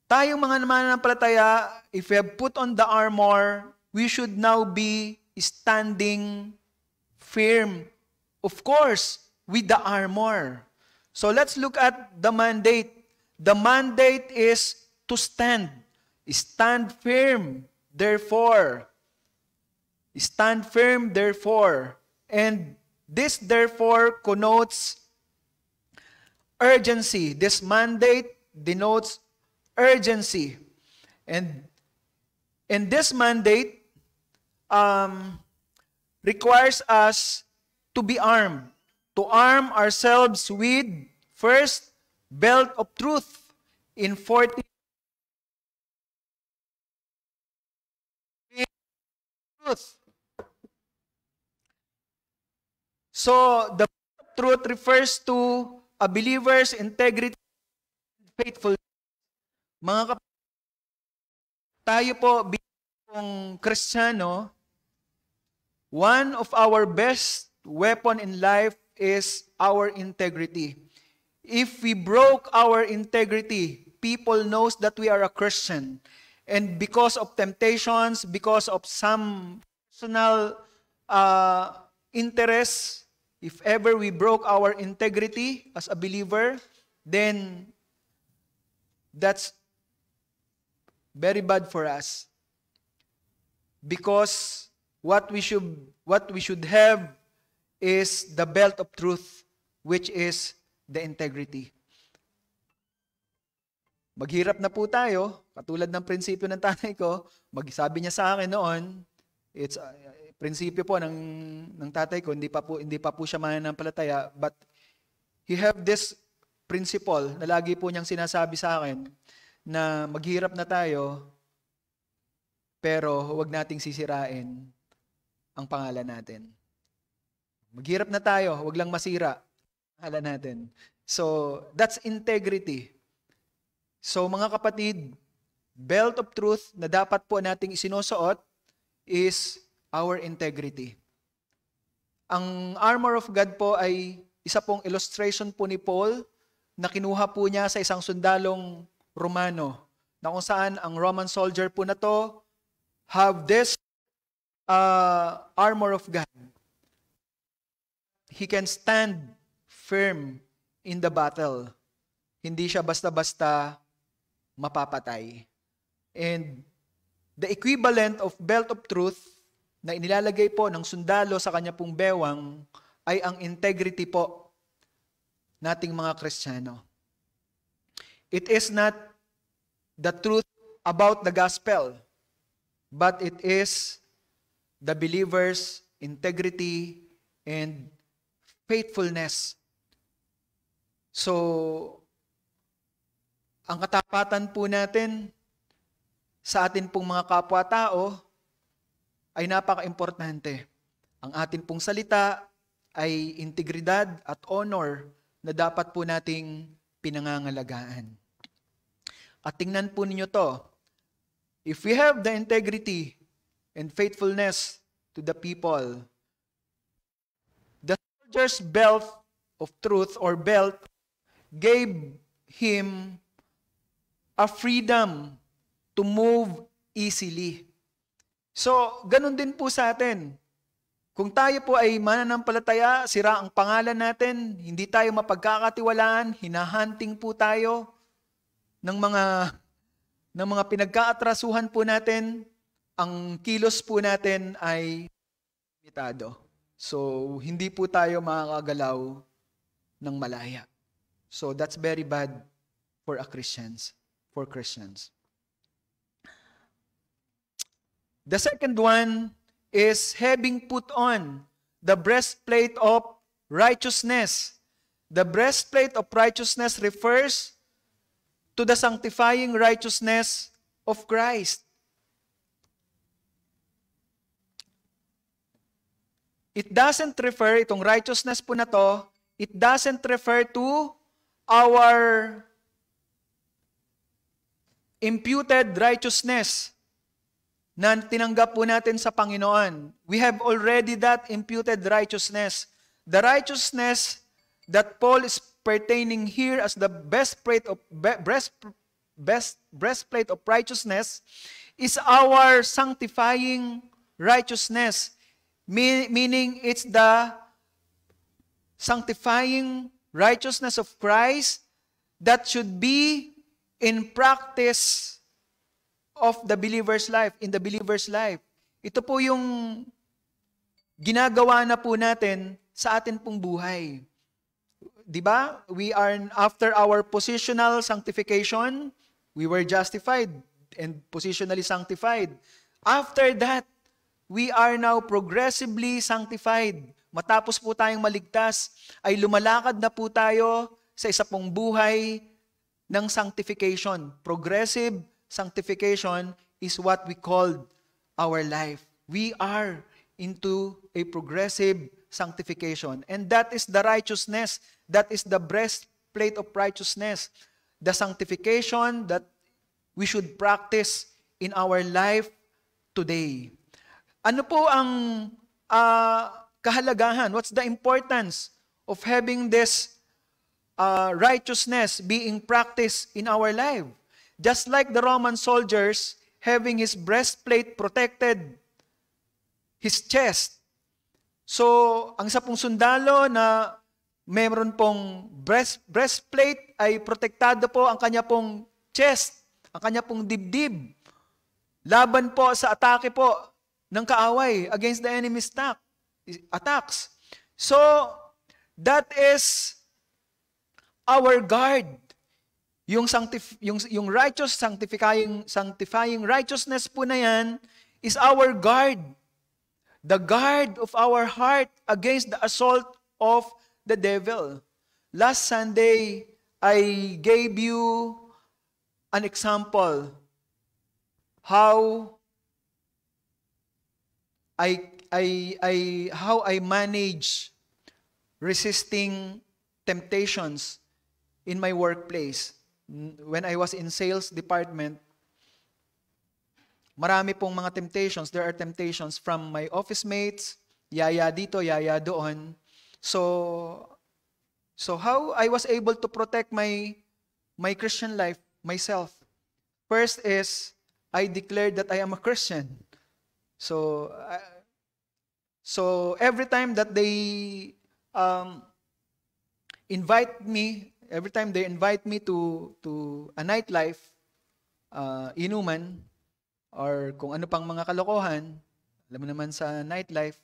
Tayong mga mananampalataya, if we have put on the armor, we should now be standing firm. Of course, with the armor. So let's look at the mandate. The mandate is to stand. Stand firm, therefore. Stand firm, therefore. And this, therefore, connotes urgency. This mandate denotes urgency. And, and this mandate um, requires us to be armed to arm ourselves with first belt of truth in 40 truth. So the truth refers to a believer's integrity and faithfulness. Mga kapatid, tayo po bilang Kristiyano, one of our best weapon in life is our integrity. If we broke our integrity, people knows that we are a Christian. And because of temptations, because of some personal uh, interests, if ever we broke our integrity as a believer, then that's very bad for us. Because what we should what we should have is the belt of truth, which is the integrity. Maghirap na po tayo, katulad ng prinsipyo ng [LAUGHS] tanay ko, magsabi niya sa akin noon, it's prinsipyo po ng ng tatay ko, hindi pa po hindi pa po siya mananampalataya, but he have this principle na lagi po niyang sinasabi sa akin na maghirap na tayo pero huwag nating sisirain ang pangalan natin. Maghirap na tayo, huwag lang masira ang pangalan natin. So, that's integrity. So mga kapatid, belt of truth na dapat po nating isinusuot is our integrity. Ang armor of God po ay isa pong illustration po ni Paul na kinuha po niya sa isang sundalong Romano na kung saan ang Roman soldier po na to have this uh, armor of God. He can stand firm in the battle. Hindi siya basta-basta mapapatay. And the equivalent of belt of truth na inilalagay po ng sundalo sa kanya pong bewang ay ang integrity po nating mga Kristiyano. It is not the truth about the gospel, but it is the believer's integrity and faithfulness. So, ang katapatan po natin sa atin pong mga kapwa-tao ay napaka-importante. Ang atin pong salita ay integridad at honor na dapat po nating pinangangalagaan. At tingnan po ninyo to. If we have the integrity and faithfulness to the people, the soldier's belt of truth or belt gave him a freedom to move easily. So, ganun din po sa atin. Kung tayo po ay mananampalataya, sira ang pangalan natin, hindi tayo mapagkakatiwalaan, hinahunting po tayo ng mga ng mga pinagkaatrasuhan po natin, ang kilos po natin ay limitado. So, hindi po tayo makakagalaw ng malaya. So, that's very bad for a Christians for Christians. The second one is having put on the breastplate of righteousness. The breastplate of righteousness refers to the sanctifying righteousness of Christ. It doesn't refer, itong righteousness po na to, it doesn't refer to our imputed righteousness na tinanggap po natin sa Panginoon. We have already that imputed righteousness. The righteousness that Paul is pertaining here as the breastplate of breast, best breastplate of righteousness is our sanctifying righteousness meaning it's the sanctifying righteousness of Christ that should be in practice of the believer's life, in the believer's life. Ito po yung ginagawa na po natin sa atin pong buhay. 'Di ba? We are after our positional sanctification, we were justified and positionally sanctified. After that, we are now progressively sanctified. Matapos po tayong maligtas, ay lumalakad na po tayo sa isa pong buhay ng sanctification. Progressive sanctification is what we call our life. We are into a progressive sanctification. And that is the righteousness. That is the breastplate of righteousness. The sanctification that we should practice in our life today. Ano po ang uh, kahalagahan? What's the importance of having this uh, righteousness being practiced in our life. Just like the Roman soldiers having his breastplate protected his chest, So, ang isa pong sundalo na meron pong breast, breastplate ay protektado po ang kanya pong chest, ang kanya pong dibdib. Laban po sa atake po ng kaaway against the enemy's attack, attacks. So, that is our guard. Yung, sanctif- yung, yung righteous, sanctifying, sanctifying righteousness po na yan is our guard. The guard of our heart against the assault of the devil. Last Sunday, I gave you an example how I, I, I, how I manage resisting temptations in my workplace. When I was in sales department, marami pong mga temptations. There are temptations from my office mates, yaya dito, yaya doon. So, so how I was able to protect my, my Christian life, myself. First is, I declared that I am a Christian. So, so every time that they um, invite me, every time they invite me to to a nightlife, uh, inuman, or kung ano pang mga kalokohan, alam mo naman sa nightlife,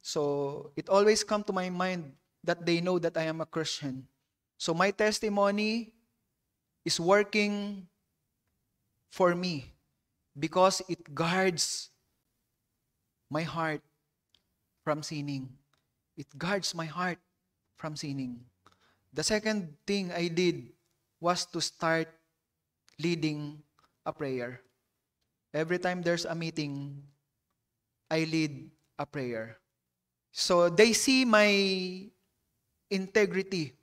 so it always come to my mind that they know that I am a Christian. So my testimony is working for me because it guards my heart from sinning. It guards my heart from sinning. The second thing I did was to start leading a prayer. Every time there's a meeting, I lead a prayer. So they see my integrity.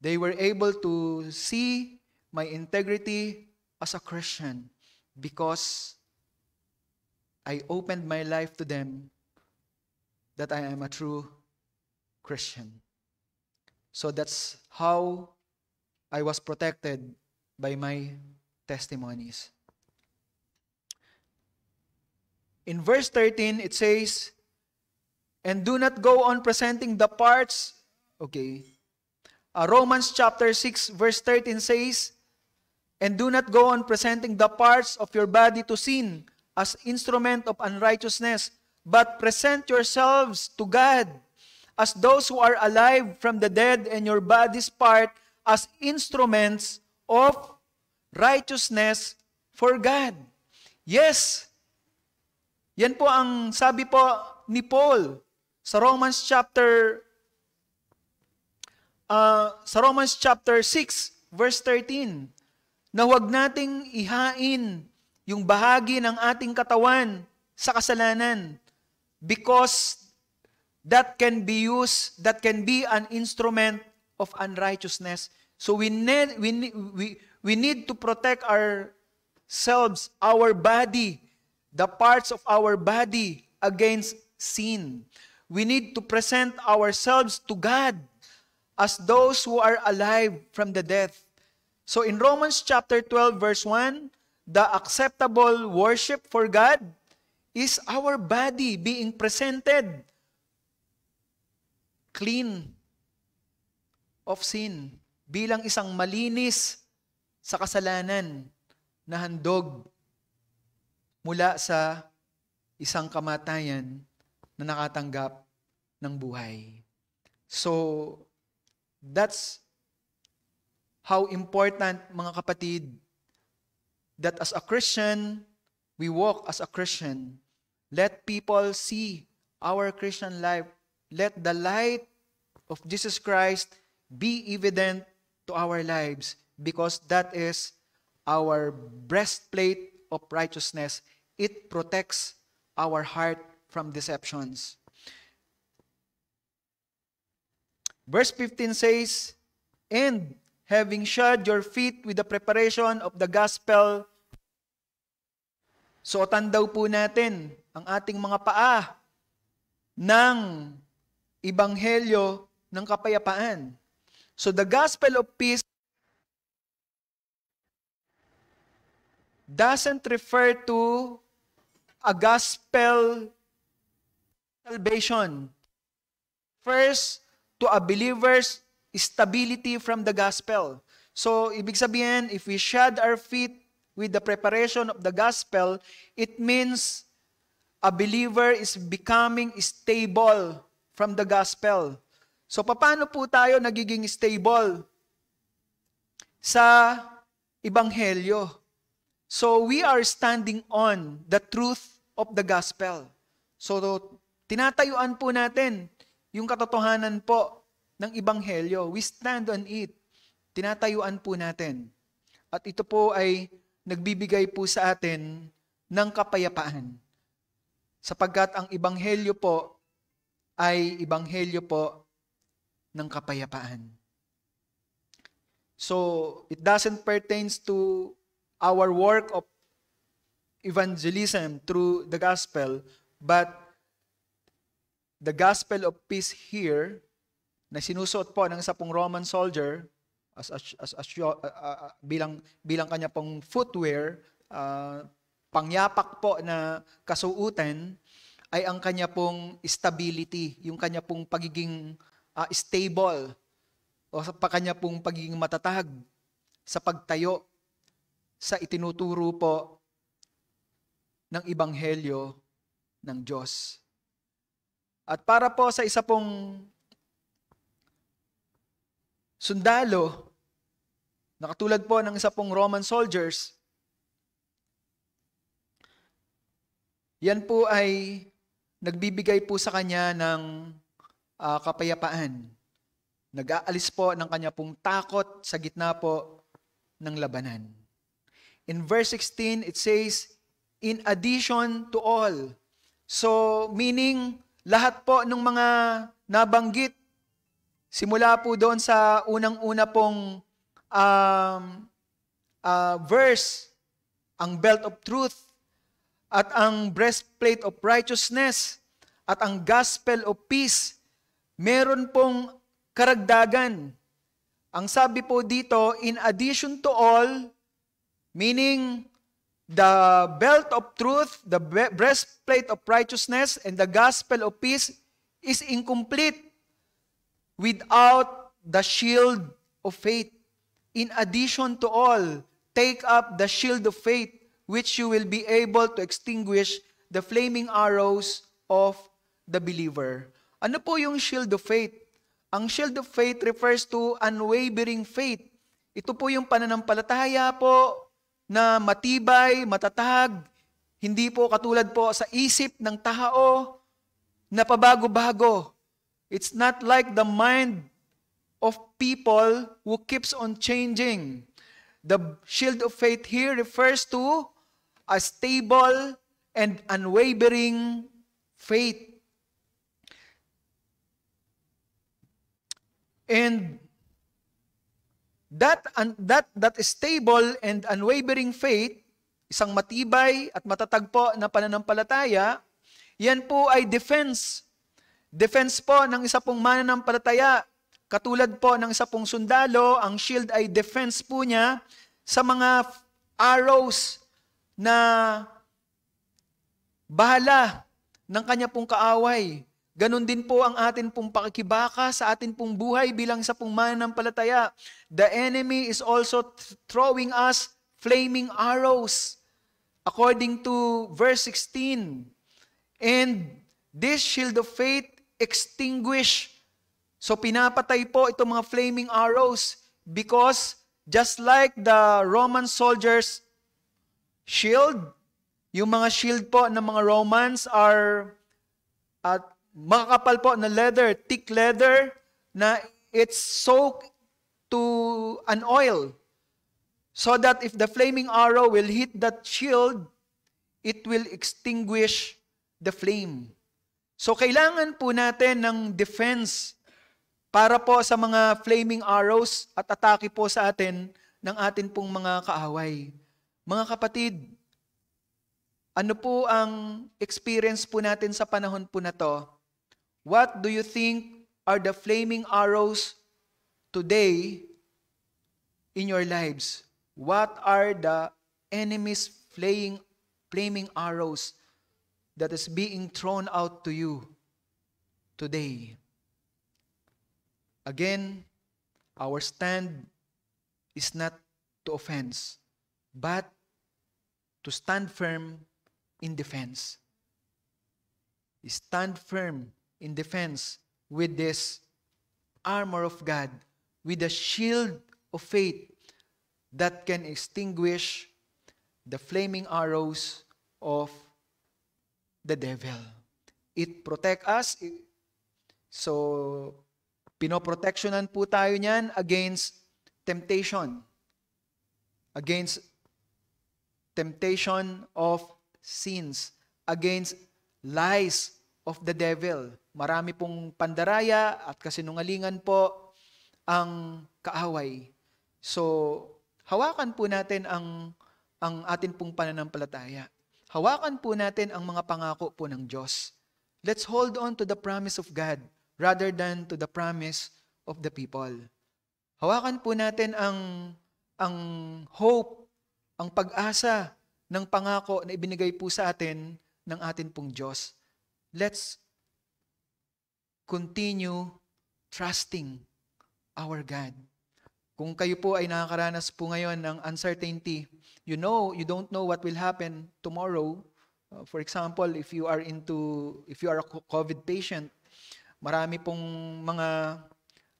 They were able to see my integrity as a Christian because I opened my life to them that I am a true Christian. So that's how I was protected by my testimonies. In verse 13, it says, And do not go on presenting the parts. Okay. Uh, Romans chapter 6, verse 13 says, And do not go on presenting the parts of your body to sin as instrument of unrighteousness, but present yourselves to God as those who are alive from the dead and your body's part as instruments of righteousness for God. Yes, yan po ang sabi po ni Paul sa Romans chapter uh, sa Romans chapter 6 verse 13 na huwag nating ihain yung bahagi ng ating katawan sa kasalanan because that can be used, that can be an instrument of unrighteousness. So we need, we we, we need to protect ourselves, our body, the parts of our body against sin. We need to present ourselves to God as those who are alive from the death. So in Romans chapter 12 verse 1, the acceptable worship for God is our body being presented clean of sin bilang isang malinis sa kasalanan na handog mula sa isang kamatayan na nakatanggap ng buhay. So, that's how important, mga kapatid, that as a Christian, we walk as a Christian. Let people see our Christian life let the light of Jesus Christ be evident to our lives because that is our breastplate of righteousness. It protects our heart from deceptions. Verse 15 says, And having shod your feet with the preparation of the gospel, suotan daw po natin ang ating mga paa ng ibanghelyo ng kapayapaan. So the gospel of peace doesn't refer to a gospel salvation. refers to a believer's stability from the gospel. So, ibig sabihin, if we shod our feet with the preparation of the gospel, it means a believer is becoming stable from the gospel. So, paano po tayo nagiging stable? Sa Ibanghelyo. So, we are standing on the truth of the gospel. So, tinatayuan po natin yung katotohanan po ng Ibanghelyo. We stand on it. Tinatayuan po natin. At ito po ay nagbibigay po sa atin ng kapayapaan. Sapagkat ang Ibanghelyo po ay Ibanghelyo po ng kapayapaan. So, it doesn't pertains to our work of evangelism through the gospel, but the gospel of peace here na sinusuot po ng isa pong Roman soldier as, as, as, as uh, uh, bilang bilang kanya pong footwear, uh, pangyapak po na kasuutan ay ang kanya pong stability, yung kanya pong pagiging uh, stable o sa kanya pong pagiging matatag sa pagtayo sa itinuturo po ng Ibanghelyo ng Diyos. At para po sa isa pong sundalo, na katulad po ng isa pong Roman soldiers, yan po ay nagbibigay po sa kanya ng uh, kapayapaan Nag-aalis po ng kanya pong takot sa gitna po ng labanan. In verse 16, it says, in addition to all. So, meaning, lahat po ng mga nabanggit, simula po doon sa unang-una pong um, uh, verse, ang belt of truth, at ang breastplate of righteousness, at ang gospel of peace, meron pong karagdagan. Ang sabi po dito, in addition to all, meaning the belt of truth, the breastplate of righteousness, and the gospel of peace is incomplete without the shield of faith. In addition to all, take up the shield of faith, which you will be able to extinguish the flaming arrows of the believer. Ano po yung shield of faith? Ang shield of faith refers to unwavering faith. Ito po yung pananampalataya po na matibay, matatag, hindi po katulad po sa isip ng tao na pabago-bago. It's not like the mind of people who keeps on changing. The shield of faith here refers to a stable and unwavering faith. And that, that, that stable and unwavering faith, isang matibay at matatag po na pananampalataya, yan po ay defense. Defense po ng isa pong mananampalataya. Katulad po ng isa pong sundalo, ang shield ay defense po niya sa mga arrows na bahala ng kanya pong kaaway. Ganon din po ang atin pong pakikibaka sa atin pong buhay bilang sa pong mananampalataya. The enemy is also throwing us flaming arrows according to verse 16. And this shield of faith extinguish. So pinapatay po itong mga flaming arrows because just like the Roman soldiers shield, yung mga shield po ng mga Romans are at makakapal po na leather, thick leather, na it's soaked to an oil. So that if the flaming arrow will hit that shield, it will extinguish the flame. So kailangan po natin ng defense para po sa mga flaming arrows at atake po sa atin ng atin pong mga kaaway. Mga kapatid, ano po ang experience po natin sa panahon po na to? What do you think are the flaming arrows today in your lives? What are the enemy's flaming, flaming arrows that is being thrown out to you today? Again, our stand is not to offense, but to stand firm in defense. Stand firm in defense with this armor of God, with the shield of faith that can extinguish the flaming arrows of the devil. It protect us. So, pinoproteksyonan po tayo niyan against temptation. Against temptation of sins. Against lies of the devil. Marami pong pandaraya at kasinungalingan po ang kaaway. So, hawakan po natin ang ang atin pong pananampalataya. Hawakan po natin ang mga pangako po ng Diyos. Let's hold on to the promise of God rather than to the promise of the people. Hawakan po natin ang ang hope, ang pag-asa ng pangako na ibinigay po sa atin ng atin pong Diyos. Let's continue trusting our God. Kung kayo po ay nakakaranas po ngayon ng uncertainty, you know, you don't know what will happen tomorrow. Uh, for example, if you are into, if you are a COVID patient, marami pong mga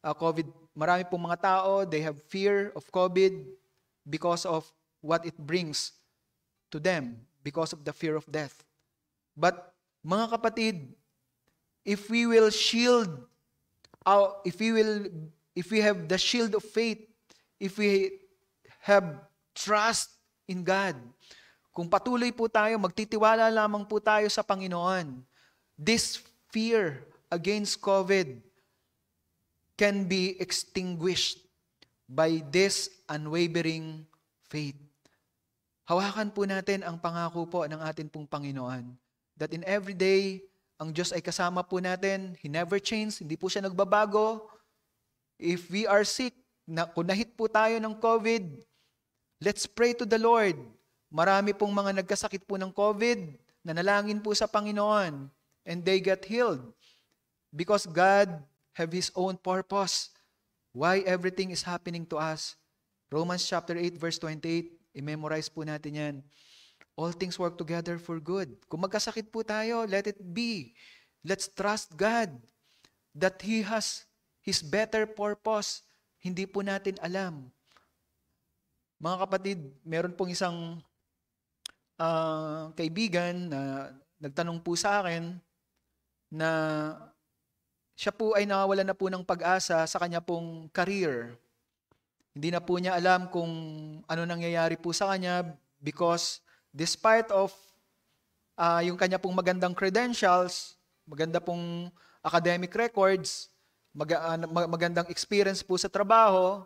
uh, COVID, marami pong mga tao, they have fear of COVID because of what it brings to them, because of the fear of death. But mga kapatid, if we will shield, our, if we will, if we have the shield of faith, if we have trust in God, kung patuloy po tayo, magtitiwala lamang po tayo sa Panginoon, this fear against COVID can be extinguished by this unwavering faith. Hawakan po natin ang pangako po ng atin pong Panginoon that in every day, ang Diyos ay kasama po natin. He never changed. Hindi po siya nagbabago. If we are sick, na, kung nahit po tayo ng COVID, let's pray to the Lord. Marami pong mga nagkasakit po ng COVID, nanalangin po sa Panginoon, and they get healed. Because God have His own purpose. Why everything is happening to us. Romans chapter 8 verse 28, i-memorize po natin yan. All things work together for good. Kung magkasakit po tayo, let it be. Let's trust God that He has His better purpose hindi po natin alam. Mga kapatid, meron pong isang uh, kaibigan na nagtanong po sa akin na siya po ay nawawala na po ng pag-asa sa kanya pong career. Hindi na po niya alam kung ano nangyayari po sa kanya because despite of uh, yung kanya pong magandang credentials, maganda pong academic records, mag, uh, magandang experience po sa trabaho,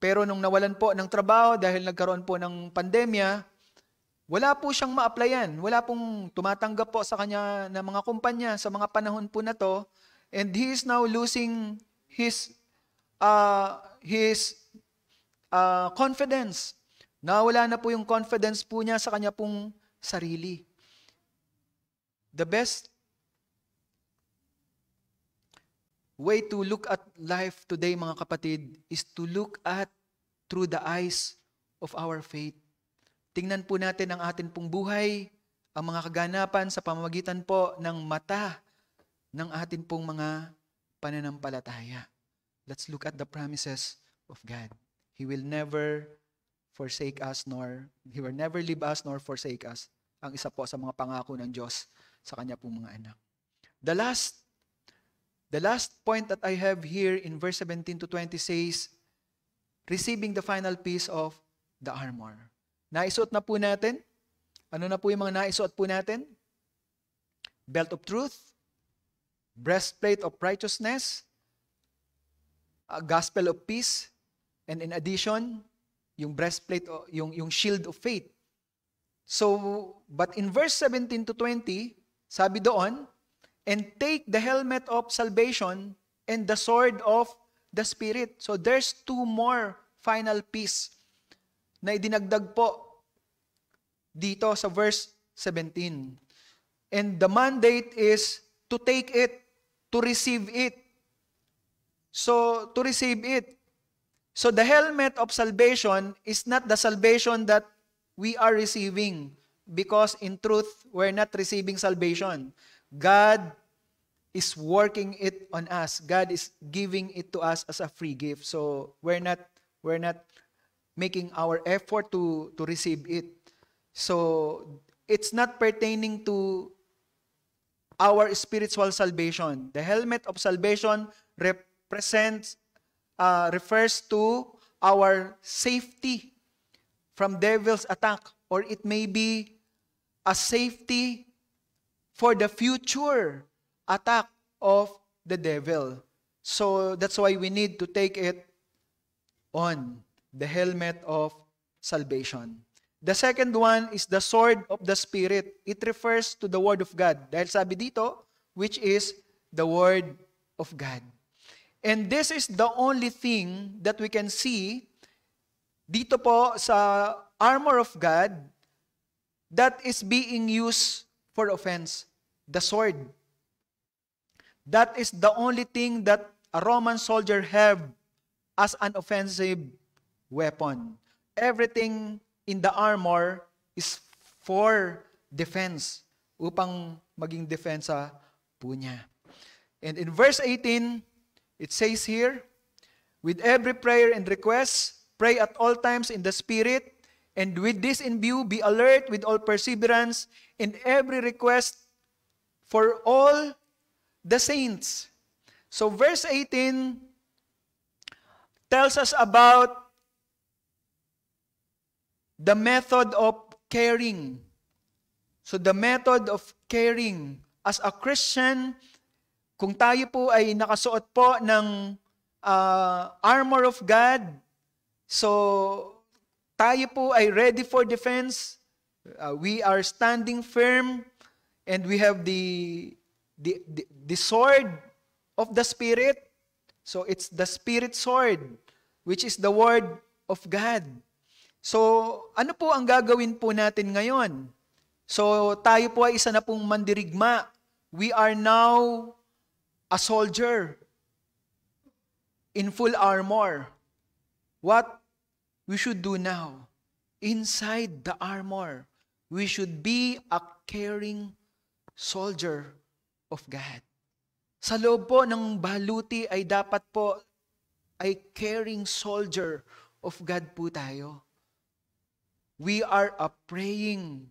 pero nung nawalan po ng trabaho dahil nagkaroon po ng pandemya, wala po siyang ma-applyan. Wala pong tumatanggap po sa kanya ng mga kumpanya sa mga panahon po na to. And he is now losing his uh, his uh, confidence. Nawala na po yung confidence po niya sa kanya pong sarili. The best way to look at life today, mga kapatid, is to look at through the eyes of our faith. Tingnan po natin ang atin pong buhay, ang mga kaganapan sa pamamagitan po ng mata ng atin pong mga pananampalataya. Let's look at the promises of God. He will never forsake us nor He will never leave us nor forsake us. Ang isa po sa mga pangako ng Diyos sa kanya pong mga anak. The last The last point that I have here in verse 17 to 20 says, receiving the final piece of the armor. Naisuot na po natin. Ano na po yung mga naisuot po natin? Belt of truth, breastplate of righteousness, a gospel of peace, and in addition, yung breastplate, yung, yung shield of faith. So, but in verse 17 to 20, sabi doon, and take the helmet of salvation and the sword of the Spirit. So there's two more final piece na idinagdag po dito sa verse 17. And the mandate is to take it, to receive it. So, to receive it. So, the helmet of salvation is not the salvation that we are receiving because in truth, we're not receiving salvation. God is working it on us. God is giving it to us as a free gift. So, we're not we're not making our effort to to receive it. So, it's not pertaining to our spiritual salvation. The helmet of salvation represents, uh, refers to our safety from devil's attack, or it may be a safety for the future attack of the devil. So that's why we need to take it on the helmet of salvation. The second one is the sword of the Spirit. It refers to the Word of God. Dahil sabi dito, which is the Word of God. And this is the only thing that we can see dito po sa armor of God that is being used for offense. The sword. That is the only thing that a Roman soldier have as an offensive weapon. Everything in the armor is for defense, upang maging defensa po niya. And in verse 18, it says here, With every prayer and request, pray at all times in the Spirit, and with this in view, be alert with all perseverance in every request for all the saints. So verse 18 tells us about the method of caring. So the method of caring as a Christian, kung tayo po ay nakasuot po ng uh, armor of God, so tayo po ay ready for defense, uh, we are standing firm, and we have the, the, the, the sword of the Spirit. So it's the Spirit sword, which is the word of God. So, ano po ang gagawin po natin ngayon? So, tayo po ay isa na pong mandirigma. We are now a soldier in full armor. What we should do now? Inside the armor, we should be a caring soldier of God. Sa loob po ng baluti ay dapat po ay caring soldier of God po tayo. We are a praying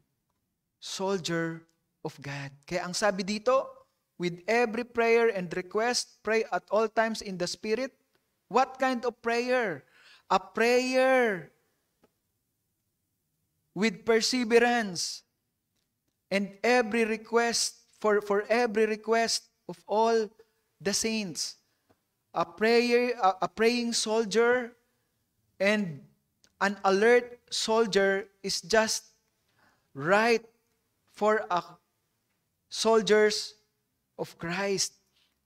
soldier of God. Kaya ang sabi dito, with every prayer and request, pray at all times in the Spirit. What kind of prayer? A prayer with perseverance and every request for, for every request of all the saints. A prayer, a, a praying soldier and an alert soldier is just right for a soldiers of Christ.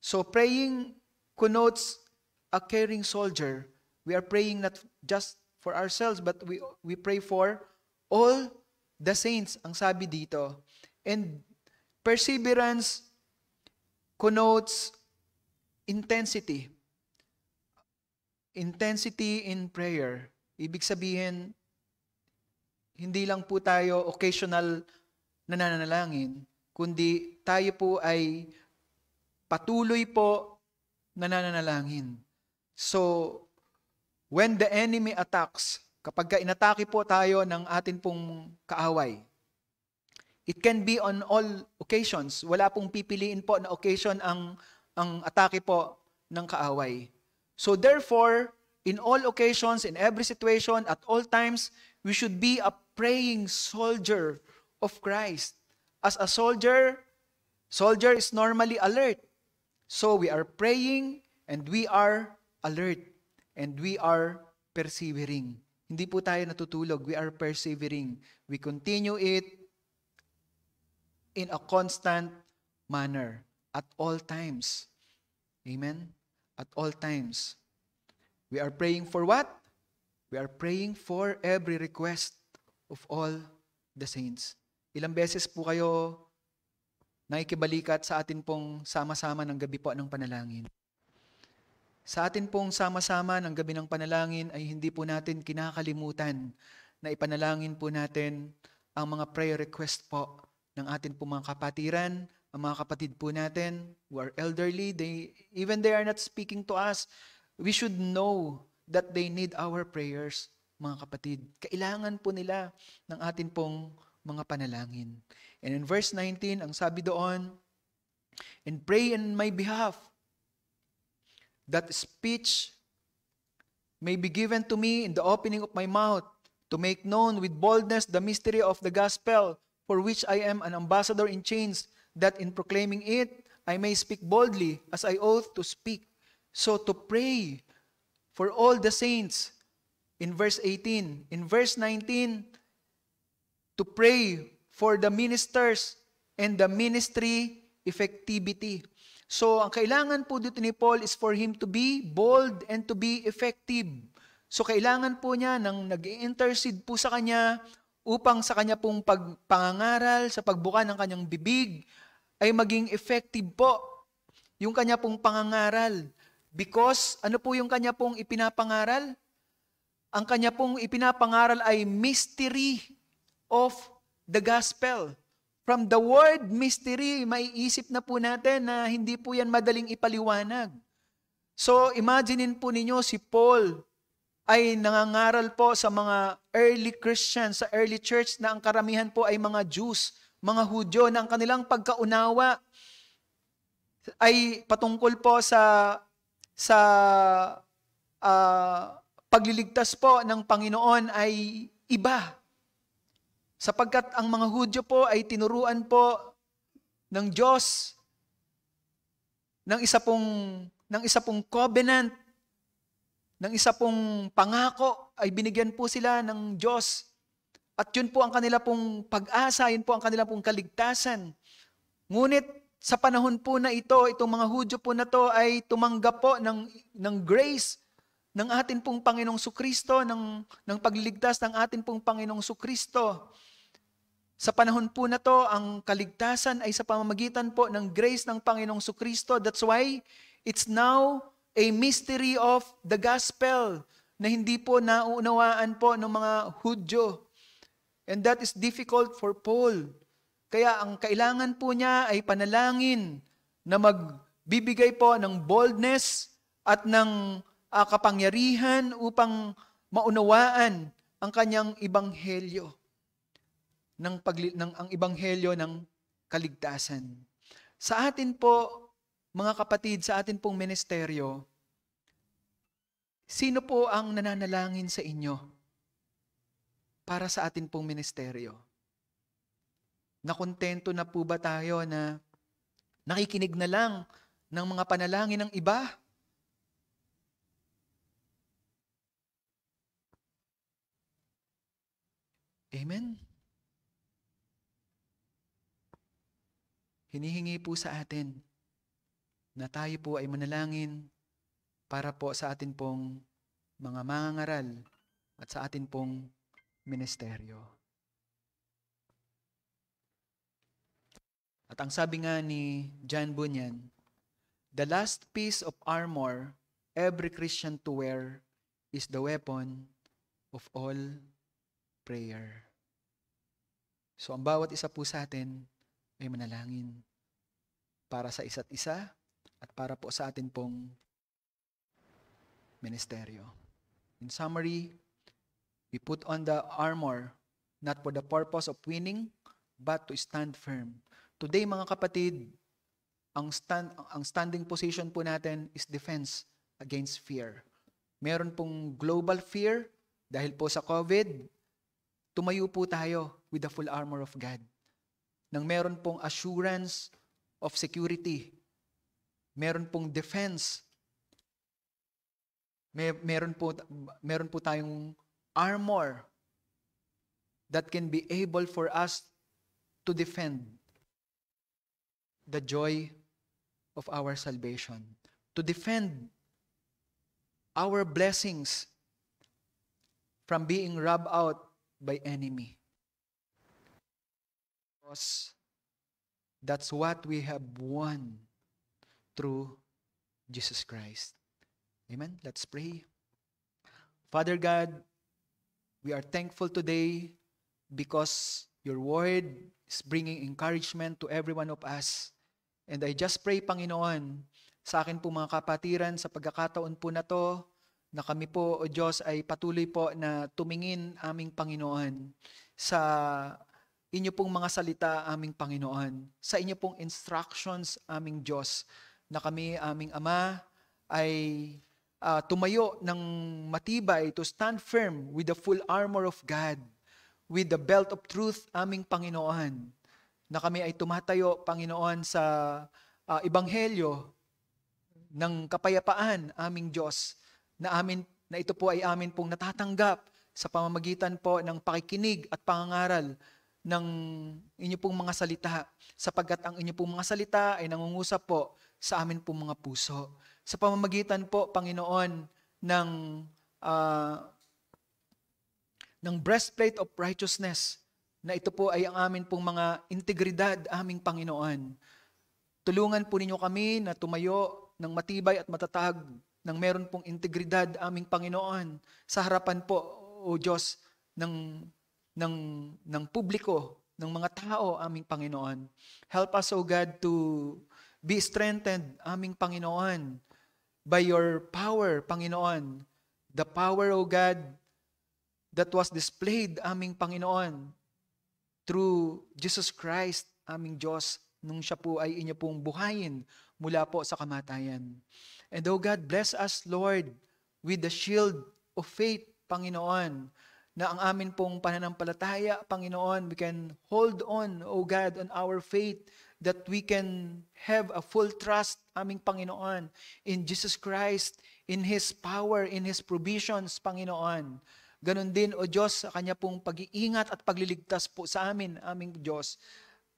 So praying connotes a caring soldier. We are praying not just for ourselves, but we, we pray for all the saints, ang sabi dito. And perseverance connotes intensity. Intensity in prayer. Ibig sabihin, hindi lang po tayo occasional na nananalangin, kundi tayo po ay patuloy po nananalangin. So, when the enemy attacks, kapag ka inatake po tayo ng atin pong kaaway, it can be on all occasions. Wala pong pipiliin po na occasion ang, ang atake po ng kaaway. So therefore, in all occasions, in every situation, at all times, we should be a praying soldier of Christ. As a soldier, soldier is normally alert. So we are praying and we are alert and we are persevering. Hindi po tayo natutulog. We are persevering. We continue it in a constant manner at all times. Amen? At all times. We are praying for what? We are praying for every request of all the saints. Ilang beses po kayo nakikibalikat sa atin pong sama-sama ng gabi po ng panalangin. Sa atin pong sama-sama ng gabi ng panalangin ay hindi po natin kinakalimutan na ipanalangin po natin ang mga prayer request po ng atin po mga kapatiran, ang mga kapatid po natin who are elderly, they, even they are not speaking to us, we should know that they need our prayers, mga kapatid. Kailangan po nila ng atin pong mga panalangin. And in verse 19, ang sabi doon, And pray in my behalf, that speech may be given to me in the opening of my mouth, to make known with boldness the mystery of the gospel, for which I am an ambassador in chains, that in proclaiming it I may speak boldly as I ought to speak. So to pray for all the saints in verse 18. In verse 19, to pray for the ministers and the ministry effectivity. So, ang kailangan po dito ni Paul is for him to be bold and to be effective. So, kailangan po niya nang nag intercede po sa kanya upang sa kanya pong pagpangangaral, sa pagbuka ng kanyang bibig, ay maging effective po yung kanya pong pangangaral. Because, ano po yung kanya pong ipinapangaral? Ang kanya pong ipinapangaral ay mystery of the gospel. From the word mystery, maiisip na po natin na hindi po yan madaling ipaliwanag. So, imaginein po ninyo si Paul ay nangangaral po sa mga early Christians, sa early church na ang karamihan po ay mga Jews, mga Hudyo, na ang kanilang pagkaunawa ay patungkol po sa sa uh, pagliligtas po ng Panginoon ay iba. Sapagkat ang mga Hudyo po ay tinuruan po ng Diyos ng isa pong ng isa pong covenant ng isa pong pangako ay binigyan po sila ng Diyos. At yun po ang kanila pong pag-asa, yun po ang kanila pong kaligtasan. Ngunit sa panahon po na ito, itong mga Hudyo po na to ay tumanggap po ng, ng grace ng atin pong Panginoong Sukristo, ng, ng pagliligtas ng atin pong Panginoong Sukristo. Sa panahon po na to, ang kaligtasan ay sa pamamagitan po ng grace ng Panginoong Sukristo. That's why it's now a mystery of the gospel na hindi po nauunawaan po ng mga Hudyo. And that is difficult for Paul. Kaya ang kailangan po niya ay panalangin na magbibigay po ng boldness at ng uh, kapangyarihan upang maunawaan ang kanyang ibanghelyo ng, pagli, ng ang ibanghelyo ng kaligtasan. Sa atin po, mga kapatid, sa atin pong ministeryo, sino po ang nananalangin sa inyo para sa atin pong ministeryo? Nakontento na po ba tayo na nakikinig na lang ng mga panalangin ng iba? Amen? Hinihingi po sa atin na tayo po ay manalangin para po sa atin pong mga mangangaral at sa atin pong ministeryo. At ang sabi nga ni John Bunyan, the last piece of armor every Christian to wear is the weapon of all prayer. So ang bawat isa po sa atin ay manalangin para sa isa't isa at para po sa atin pong ministeryo. In summary, we put on the armor not for the purpose of winning, but to stand firm. Today, mga kapatid, ang, stand, ang standing position po natin is defense against fear. Meron pong global fear dahil po sa COVID, tumayo po tayo with the full armor of God nang meron pong assurance of security. Meron pong defense. May, meron po meron po tayong armor that can be able for us to defend the joy of our salvation, to defend our blessings from being robbed out by enemy. Because that's what we have won through Jesus Christ. Amen. Let's pray. Father God, we are thankful today because your word is bringing encouragement to every one of us. And I just pray, Panginoon, sa akin po mga kapatiran, sa pagkakataon po na to, na kami po, O Diyos, ay patuloy po na tumingin aming Panginoon sa inyo pong mga salita, aming Panginoon, sa inyo pong instructions, aming Diyos, na kami, aming Ama, ay ah, tumayo ng matibay to stand firm with the full armor of God, with the belt of truth, aming Panginoon, na kami ay tumatayo, Panginoon, sa ah, Ebanghelyo ng kapayapaan, aming Diyos, na amin na ito po ay amin pong natatanggap sa pamamagitan po ng pakikinig at pangangaral ng inyo pong mga salita sapagkat ang inyo pong mga salita ay nangungusap po sa amin pong mga puso. Sa pamamagitan po, Panginoon, ng ah, ng breastplate of righteousness na ito po ay ang amin pong mga integridad, aming Panginoon. Tulungan po ninyo kami na tumayo ng matibay at matatag ng meron pong integridad, aming Panginoon, sa harapan po, O Diyos, ng, ng, ng publiko, ng mga tao, aming Panginoon. Help us, O God, to be strengthened, aming Panginoon, by your power, Panginoon. The power, O God, that was displayed, aming Panginoon, through Jesus Christ, aming Diyos, nung siya po ay inyo pong buhayin mula po sa kamatayan. And oh God, bless us, Lord, with the shield of faith, Panginoon, na ang amin pong pananampalataya, Panginoon, we can hold on, O God, on our faith, that we can have a full trust, aming Panginoon, in Jesus Christ, in His power, in His provisions, Panginoon. Ganon din, O Diyos, sa Kanya pong pag-iingat at pagliligtas po sa amin, aming Diyos.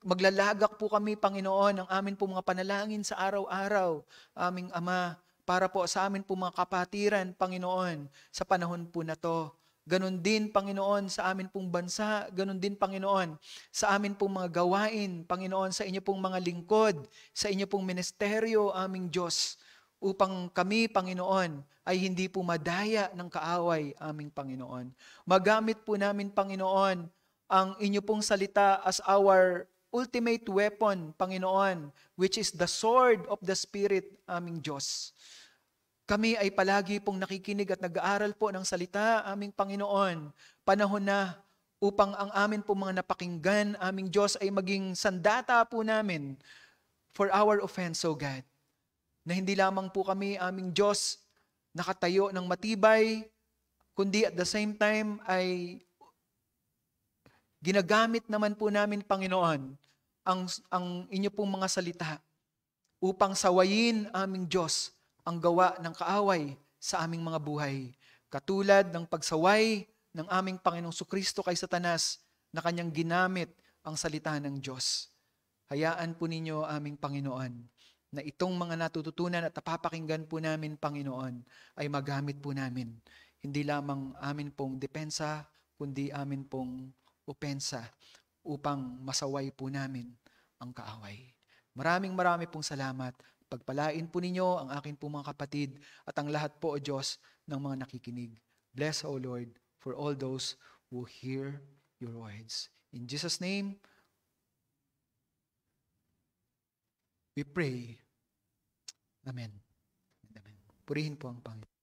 Maglalagak po kami, Panginoon, ng amin po mga panalangin sa araw-araw, aming Ama, para po sa amin po mga kapatiran, Panginoon, sa panahon po na to. Ganon din, Panginoon, sa amin pong bansa. Ganon din, Panginoon, sa amin pong mga gawain. Panginoon, sa inyo pong mga lingkod, sa inyo pong ministeryo, aming Diyos, upang kami, Panginoon, ay hindi po madaya ng kaaway, aming Panginoon. Magamit po namin, Panginoon, ang inyo pong salita as our ultimate weapon, Panginoon, which is the sword of the Spirit, aming Diyos. Kami ay palagi pong nakikinig at nag-aaral po ng salita, aming Panginoon. Panahon na upang ang amin po mga napakinggan, aming Diyos ay maging sandata po namin for our offense, O God. Na hindi lamang po kami, aming Diyos, nakatayo ng matibay, kundi at the same time ay ginagamit naman po namin, Panginoon, ang, ang inyo pong mga salita upang sawayin aming Diyos ang gawa ng kaaway sa aming mga buhay. Katulad ng pagsaway ng aming Panginoong Sukristo kay Satanas na kanyang ginamit ang salita ng Diyos. Hayaan po ninyo aming Panginoon na itong mga natututunan at napapakinggan po namin, Panginoon, ay magamit po namin. Hindi lamang amin pong depensa, kundi amin pong opensa upang masaway po namin ang kaaway. Maraming marami pong salamat. Pagpalain po ninyo ang akin po mga kapatid at ang lahat po, O Diyos, ng mga nakikinig. Bless, O Lord, for all those who hear your words. In Jesus' name, we pray. Amen. Amen. Purihin po ang Panginoon.